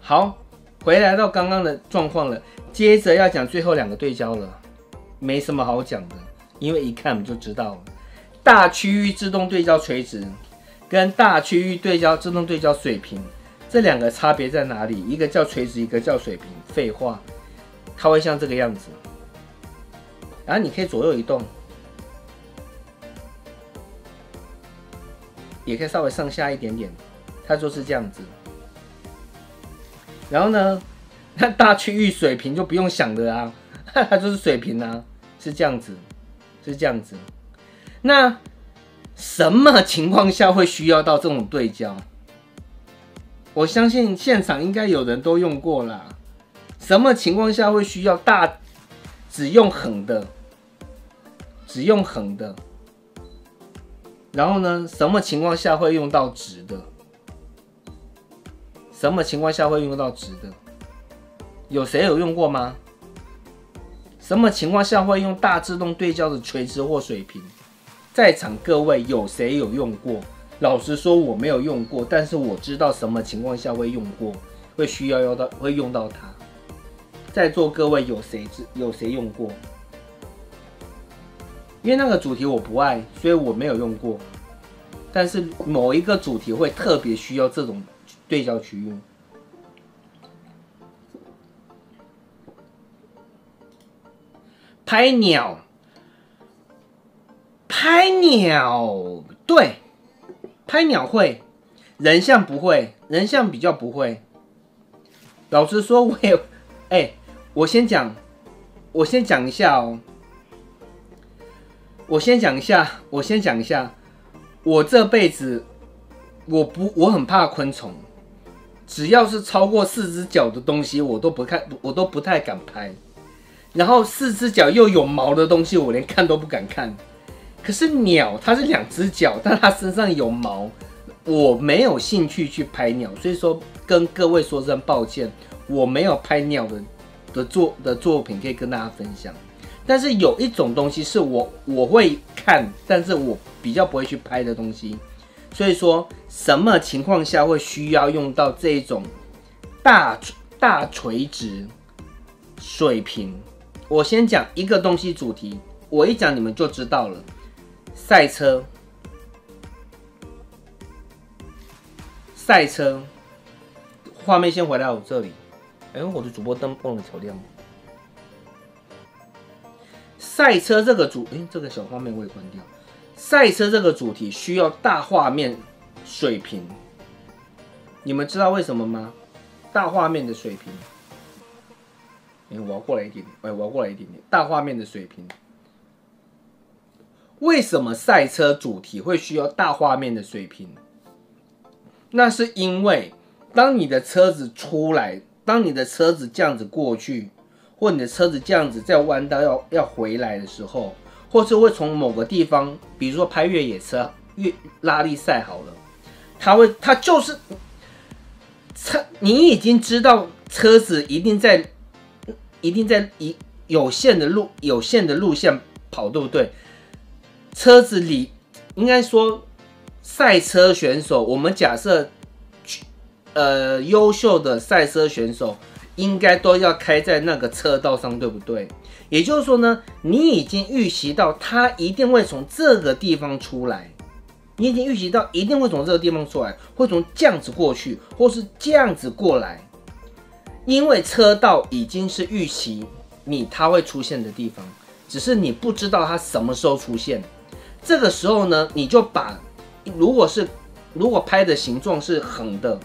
好，回来到刚刚的状况了。接着要讲最后两个对焦了。没什么好讲的，因为一看我们就知道了。大区域自动对焦垂直跟大区域对焦自动对焦水平这两个差别在哪里？一个叫垂直，一个叫水平。废话，它会像这个样子，然后你可以左右移动，也可以稍微上下一点点，它就是这样子。然后呢，那 *laughs* 大区域水平就不用想的啊，*laughs* 它就是水平啊。是这样子，是这样子。那什么情况下会需要到这种对焦？我相信现场应该有人都用过啦。什么情况下会需要大只用横的，只用横的？然后呢？什么情况下会用到直的？什么情况下会用到直的？有谁有用过吗？什么情况下会用大自动对焦的垂直或水平？在场各位有谁有用过？老实说我没有用过，但是我知道什么情况下会用过，会需要用到会用到它。在座各位有谁知有谁用过？因为那个主题我不爱，所以我没有用过。但是某一个主题会特别需要这种对焦区域。拍鸟，拍鸟，对，拍鸟会，人像不会，人像比较不会。老实说，我也，哎，我先讲，我先讲一下哦，我先讲一下，我先讲一下，我这辈子，我不，我很怕昆虫，只要是超过四只脚的东西，我都不看，我都不太敢拍。然后四只脚又有毛的东西，我连看都不敢看。可是鸟，它是两只脚，但它身上有毛，我没有兴趣去拍鸟。所以说，跟各位说声抱歉，我没有拍鸟的的作的作品可以跟大家分享。但是有一种东西是我我会看，但是我比较不会去拍的东西。所以说，什么情况下会需要用到这种大大垂直水平？我先讲一个东西主题，我一讲你们就知道了。赛车，赛车，画面先回到我这里。哎，我的主播灯忘了调亮。赛车这个主，哎，这个小画面我也关掉。赛车这个主题需要大画面水平，你们知道为什么吗？大画面的水平。我要过来一点点，哎，我要过来一点点，大画面的水平。为什么赛车主题会需要大画面的水平？那是因为当你的车子出来，当你的车子这样子过去，或你的车子这样子在弯道要要回来的时候，或是会从某个地方，比如说拍越野车、越拉力赛好了，它会，它就是车，你已经知道车子一定在。一定在一有限的路、有限的路线跑，对不对？车子里应该说，赛车选手，我们假设，呃，优秀的赛车选手应该都要开在那个车道上，对不对？也就是说呢，你已经预习到他一定会从这个地方出来，你已经预习到一定会从这个地方出来，会从这样子过去，或是这样子过来。因为车道已经是预习你它会出现的地方，只是你不知道它什么时候出现。这个时候呢，你就把如果是如果拍的形状是横的，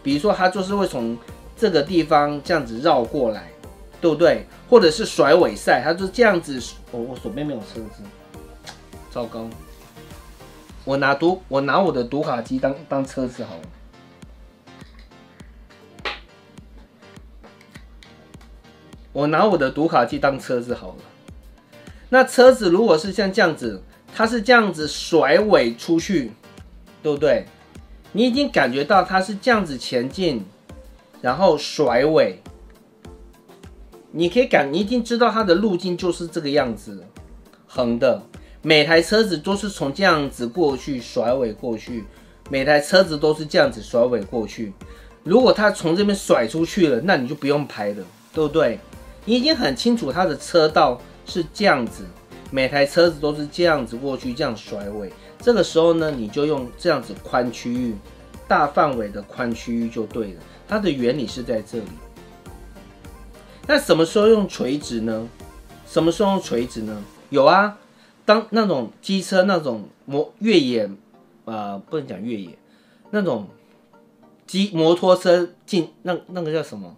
比如说它就是会从这个地方这样子绕过来，对不对？或者是甩尾赛，他就这样子。我我手边没有车子，糟糕。我拿读我拿我的读卡机当当车子好了。我拿我的读卡机当车子好了。那车子如果是像这样子，它是这样子甩尾出去，对不对？你已经感觉到它是这样子前进，然后甩尾。你可以感，你已经知道它的路径就是这个样子，横的。每台车子都是从这样子过去甩尾过去，每台车子都是这样子甩尾过去。如果它从这边甩出去了，那你就不用拍了，对不对？你已经很清楚它的车道是这样子，每台车子都是这样子过去，这样甩尾。这个时候呢，你就用这样子宽区域、大范围的宽区域就对了。它的原理是在这里。那什么时候用垂直呢？什么时候用垂直呢？有啊。当那种机车那种摩越野，呃，不能讲越野，那种机摩托车进那那个叫什么？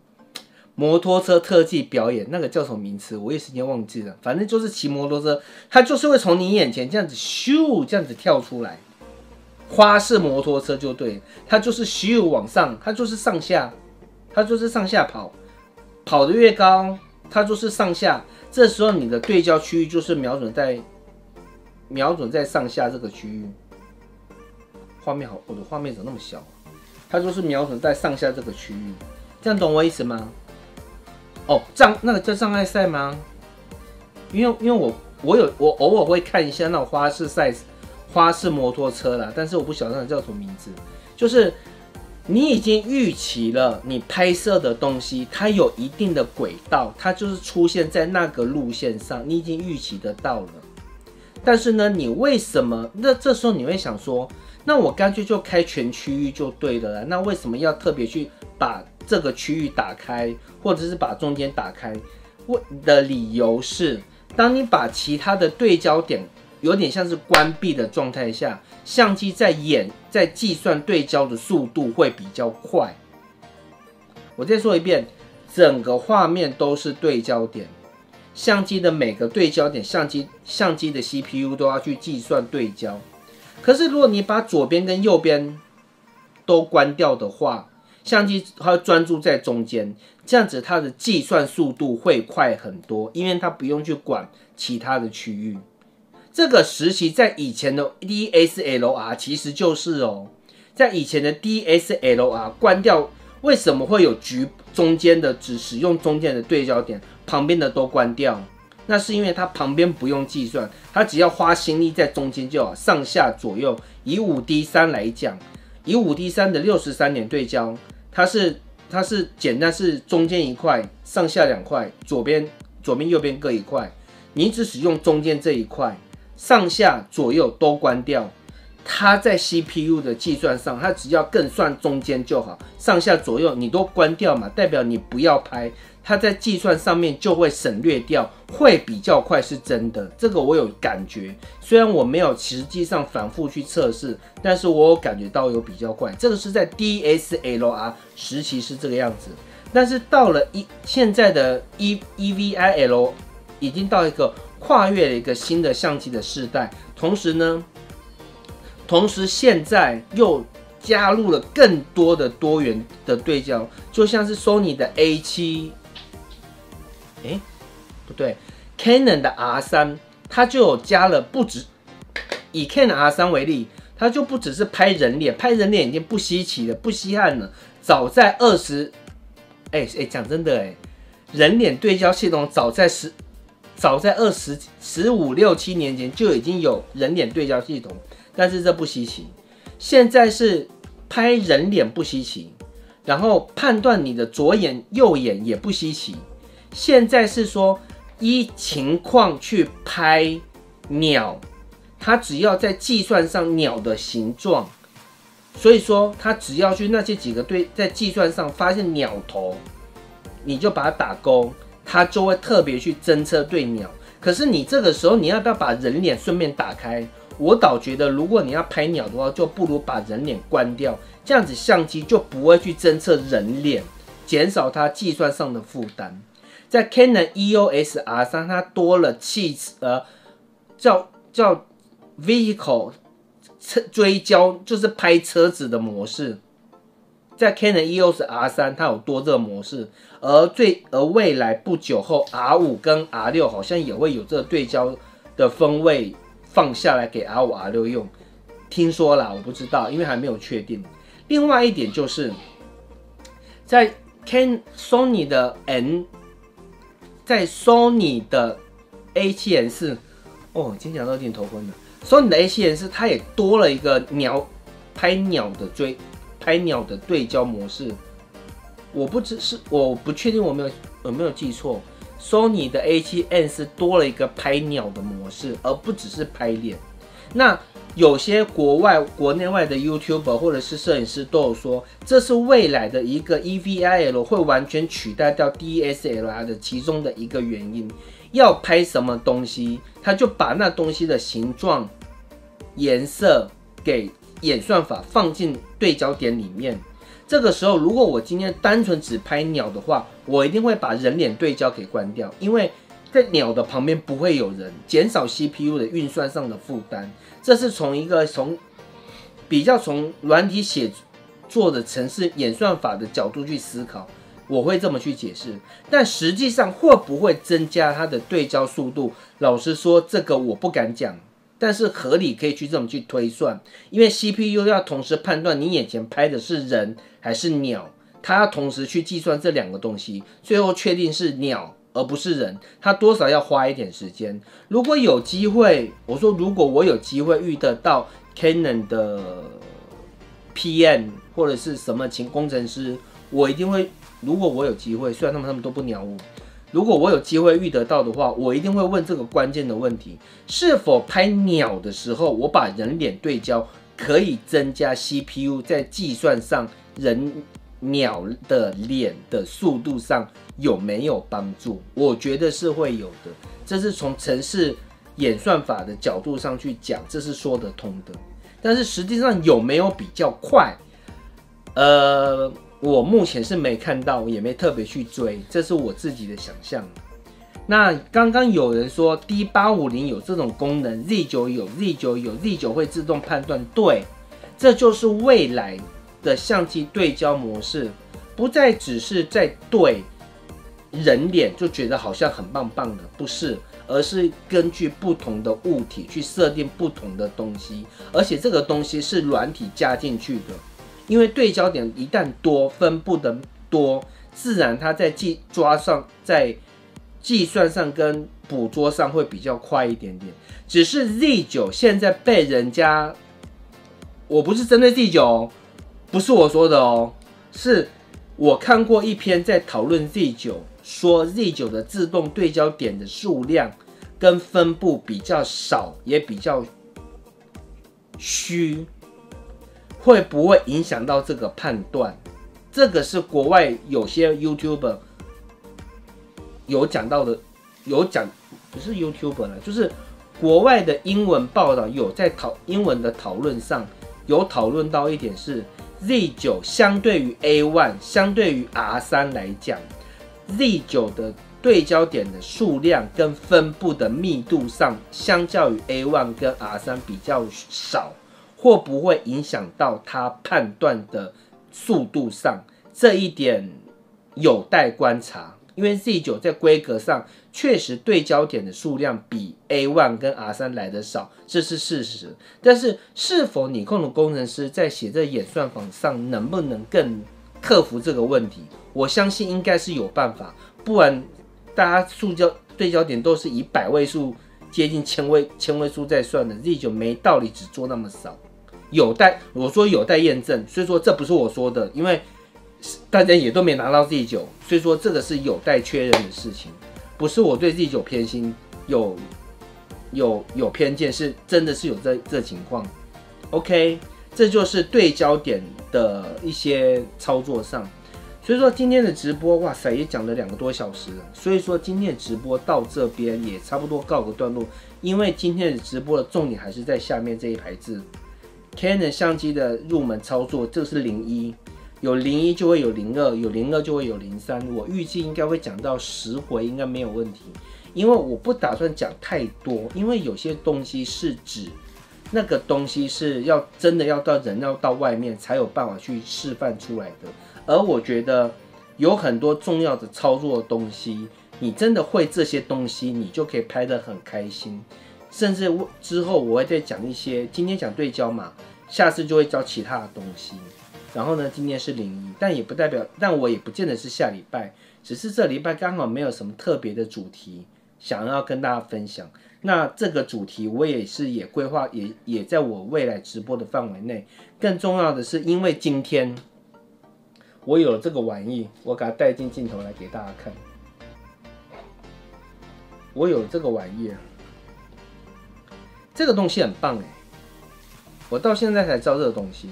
摩托车特技表演，那个叫什么名词？我一时间忘记了。反正就是骑摩托车，它就是会从你眼前这样子咻这样子跳出来。花式摩托车就对，它就是咻往上，它就是上下，它就是上下跑，跑得越高，它就是上下。这时候你的对焦区域就是瞄准在。瞄准在上下这个区域，画面好，我的画面怎么那么小？它就是瞄准在上下这个区域，这样懂我意思吗？哦，障那个叫障碍赛吗？因为因为我我有我偶尔会看一下那种花式赛花式摩托车啦，但是我不晓得它叫什么名字。就是你已经预期了你拍摄的东西，它有一定的轨道，它就是出现在那个路线上，你已经预期得到了。但是呢，你为什么？那这时候你会想说，那我干脆就开全区域就对了。那为什么要特别去把这个区域打开，或者是把中间打开？为的理由是，当你把其他的对焦点有点像是关闭的状态下，相机在演在计算对焦的速度会比较快。我再说一遍，整个画面都是对焦点。相机的每个对焦点，相机相机的 CPU 都要去计算对焦。可是如果你把左边跟右边都关掉的话，相机它专注在中间，这样子它的计算速度会快很多，因为它不用去管其他的区域。这个时期在以前的 DSLR 其实就是哦，在以前的 DSLR 关掉，为什么会有局中间的只使用中间的对焦点？旁边的都关掉，那是因为它旁边不用计算，它只要花心力在中间就好。上下左右，以五 D 三来讲，以五 D 三的六十三点对焦，它是它是简单是中间一块，上下两块，左边左边右边各一块，你只使用中间这一块，上下左右都关掉。它在 CPU 的计算上，它只要更算中间就好，上下左右你都关掉嘛，代表你不要拍。它在计算上面就会省略掉，会比较快，是真的。这个我有感觉，虽然我没有实际上反复去测试，但是我有感觉到有比较快。这个是在 DSLR 时期是这个样子，但是到了一现在的 E EVIL 已经到一个跨越了一个新的相机的世代，同时呢，同时现在又加入了更多的多元的对焦，就像是 Sony 的 A7。哎，不对，Canon 的 R 三，它就有加了不止，以 Canon R 三为例，它就不只是拍人脸，拍人脸已经不稀奇了，不稀罕了。早在二十，哎哎，讲真的哎，人脸对焦系统早在十，早在二十十五六七年前就已经有人脸对焦系统，但是这不稀奇。现在是拍人脸不稀奇，然后判断你的左眼右眼也不稀奇。现在是说依情况去拍鸟，它只要在计算上鸟的形状，所以说它只要去那些几个对在计算上发现鸟头，你就把它打勾，它就会特别去侦测对鸟。可是你这个时候你要不要把人脸顺便打开？我倒觉得如果你要拍鸟的话，就不如把人脸关掉，这样子相机就不会去侦测人脸。减少它计算上的负担。在 Canon EOS R 三，它多了汽呃叫叫 Vehicle 车追焦，就是拍车子的模式。在 Canon EOS R 三，它有多这模式，而最而未来不久后 R 五跟 R 六好像也会有这个对焦的风味放下来给 R 五 R 六用。听说啦，我不知道，因为还没有确定。另外一点就是，在 Can Sony 的 N，在 Sony 的 A 七 N 四，哦，今天讲到有点头昏了。Sony 的 A 七 N 四，它也多了一个鸟拍鸟的追。拍鸟的对焦模式，我不知是我不确定我没有有没有记错，Sony 的 A7N 是多了一个拍鸟的模式，而不只是拍脸。那有些国外国内外的 YouTuber 或者是摄影师都有说，这是未来的一个 EVIL 会完全取代掉 DSLR 的其中的一个原因。要拍什么东西，他就把那东西的形状、颜色给。演算法放进对焦点里面，这个时候如果我今天单纯只拍鸟的话，我一定会把人脸对焦给关掉，因为在鸟的旁边不会有人，减少 CPU 的运算上的负担。这是从一个从比较从软体写作的程式演算法的角度去思考，我会这么去解释。但实际上会不会增加它的对焦速度？老实说，这个我不敢讲。但是合理可以去这么去推算，因为 CPU 要同时判断你眼前拍的是人还是鸟，它要同时去计算这两个东西，最后确定是鸟而不是人，它多少要花一点时间。如果有机会，我说如果我有机会遇得到 Canon 的 PM 或者是什么情工程师，我一定会。如果我有机会，虽然他们他们都不鸟我。如果我有机会遇得到的话，我一定会问这个关键的问题：是否拍鸟的时候，我把人脸对焦可以增加 CPU 在计算上人鸟的脸的速度上有没有帮助？我觉得是会有的。这是从城市演算法的角度上去讲，这是说得通的。但是实际上有没有比较快？呃。我目前是没看到，也没特别去追，这是我自己的想象。那刚刚有人说 D 八五零有这种功能，Z 九有，Z 九有，Z 九会自动判断。对，这就是未来的相机对焦模式，不再只是在对人脸就觉得好像很棒棒的，不是，而是根据不同的物体去设定不同的东西，而且这个东西是软体加进去的。因为对焦点一旦多，分布的多，自然它在计抓上，在计算上跟捕捉上会比较快一点点。只是 Z 九现在被人家，我不是针对 Z 九，不是我说的哦，是我看过一篇在讨论 Z 九，说 Z 九的自动对焦点的数量跟分布比较少，也比较虚。会不会影响到这个判断？这个是国外有些 YouTuber 有讲到的，有讲不是 YouTuber 了，就是国外的英文报道有在讨英文的讨论上有讨论到一点是 Z 九相对于 A one 相对于 R 三来讲，Z 九的对焦点的数量跟分布的密度上，相较于 A one 跟 R 三比较少。会不会影响到它判断的速度上？这一点有待观察。因为 Z 九在规格上确实对焦点的数量比 A one 跟 R 三来的少，这是事实。但是是否你控的工程师在写这演算法上能不能更克服这个问题？我相信应该是有办法。不然大家塑焦对焦点都是以百位数接近千位千位数在算的，Z 九没道理只做那么少。有待我说有待验证，所以说这不是我说的，因为大家也都没拿到 Z 九，所以说这个是有待确认的事情，不是我对 Z 九偏心，有有有偏见，是真的是有这这情况。OK，这就是对焦点的一些操作上，所以说今天的直播，哇塞，也讲了两个多小时，所以说今天的直播到这边也差不多告个段落，因为今天的直播的重点还是在下面这一排字。Canon 相机的入门操作，这是零一，有零一就会有零二，有零二就会有零三。我预计应该会讲到十回，应该没有问题。因为我不打算讲太多，因为有些东西是指那个东西是要真的要到人要到外面才有办法去示范出来的。而我觉得有很多重要的操作的东西，你真的会这些东西，你就可以拍得很开心。甚至我之后我会再讲一些，今天讲对焦嘛，下次就会教其他的东西。然后呢，今天是零一，但也不代表，但我也不见得是下礼拜，只是这礼拜刚好没有什么特别的主题想要跟大家分享。那这个主题我也是也规划，也也在我未来直播的范围内。更重要的是，因为今天我有了这个玩意，我给它带进镜头来给大家看。我有这个玩意，这个东西很棒哎，我到现在才知道这个东西。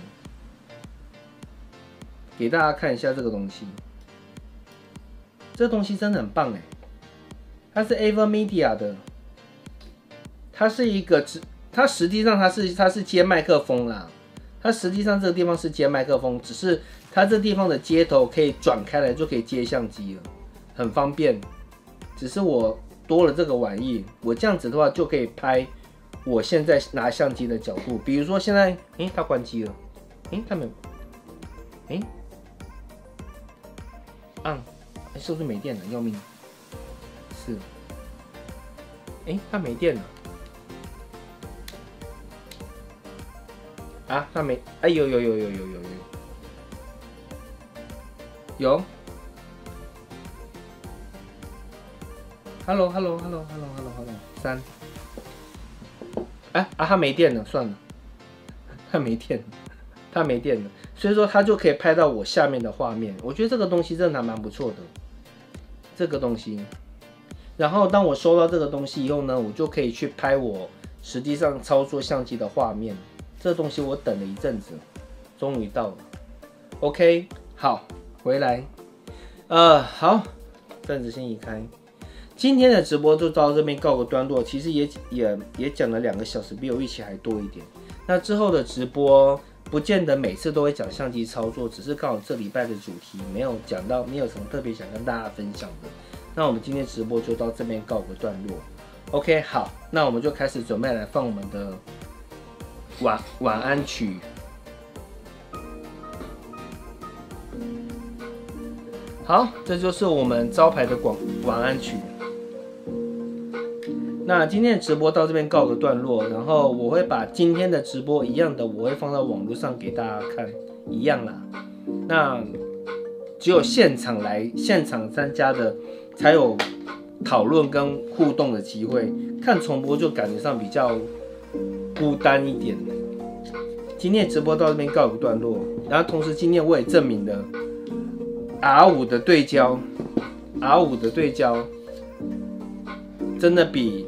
给大家看一下这个东西，这东西真的很棒哎，它是 AverMedia 的，它是一个只，它实际上它是它是接麦克风啦，它实际上这个地方是接麦克风，只是它这地方的接头可以转开来就可以接相机了，很方便。只是我多了这个玩意，我这样子的话就可以拍我现在拿相机的角度比如说现在诶它关机了。诶它没有。诶。啊是不是没电了？要命。是。诶它没电了。啊它没。哎有有有有有有有。有。有 hello hello hello hello hello hello 三。哎，啊，它没电了，算了，它没电了。它没电了，所以说它就可以拍到我下面的画面。我觉得这个东西真的还蛮不错的，这个东西。然后当我收到这个东西以后呢，我就可以去拍我实际上操作相机的画面。这东西我等了一阵子，终于到了。OK，好，回来。呃，好，凳子先移开。今天的直播就到这边告个段落。其实也也也讲了两个小时，比我预期还多一点。那之后的直播。不见得每次都会讲相机操作，只是刚好这礼拜的主题没有讲到，没有什么特别想跟大家分享的。那我们今天直播就到这边告个段落。OK，好，那我们就开始准备来放我们的晚晚安曲。好，这就是我们招牌的广晚安曲。那今天的直播到这边告个段落，然后我会把今天的直播一样的，我会放到网络上给大家看，一样啦。那只有现场来现场参加的才有讨论跟互动的机会，看重播就感觉上比较孤单一点。今天直播到这边告个段落，然后同时今天我也证明了 R 五的对焦，R 五的对焦真的比。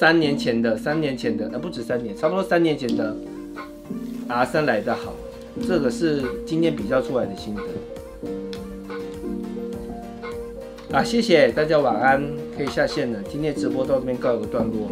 三年前的，三年前的，呃，不止三年，差不多三年前的阿三来的好，这个是今天比较出来的心得。啊，谢谢大家，晚安，可以下线了。今天直播到这边告一个段落。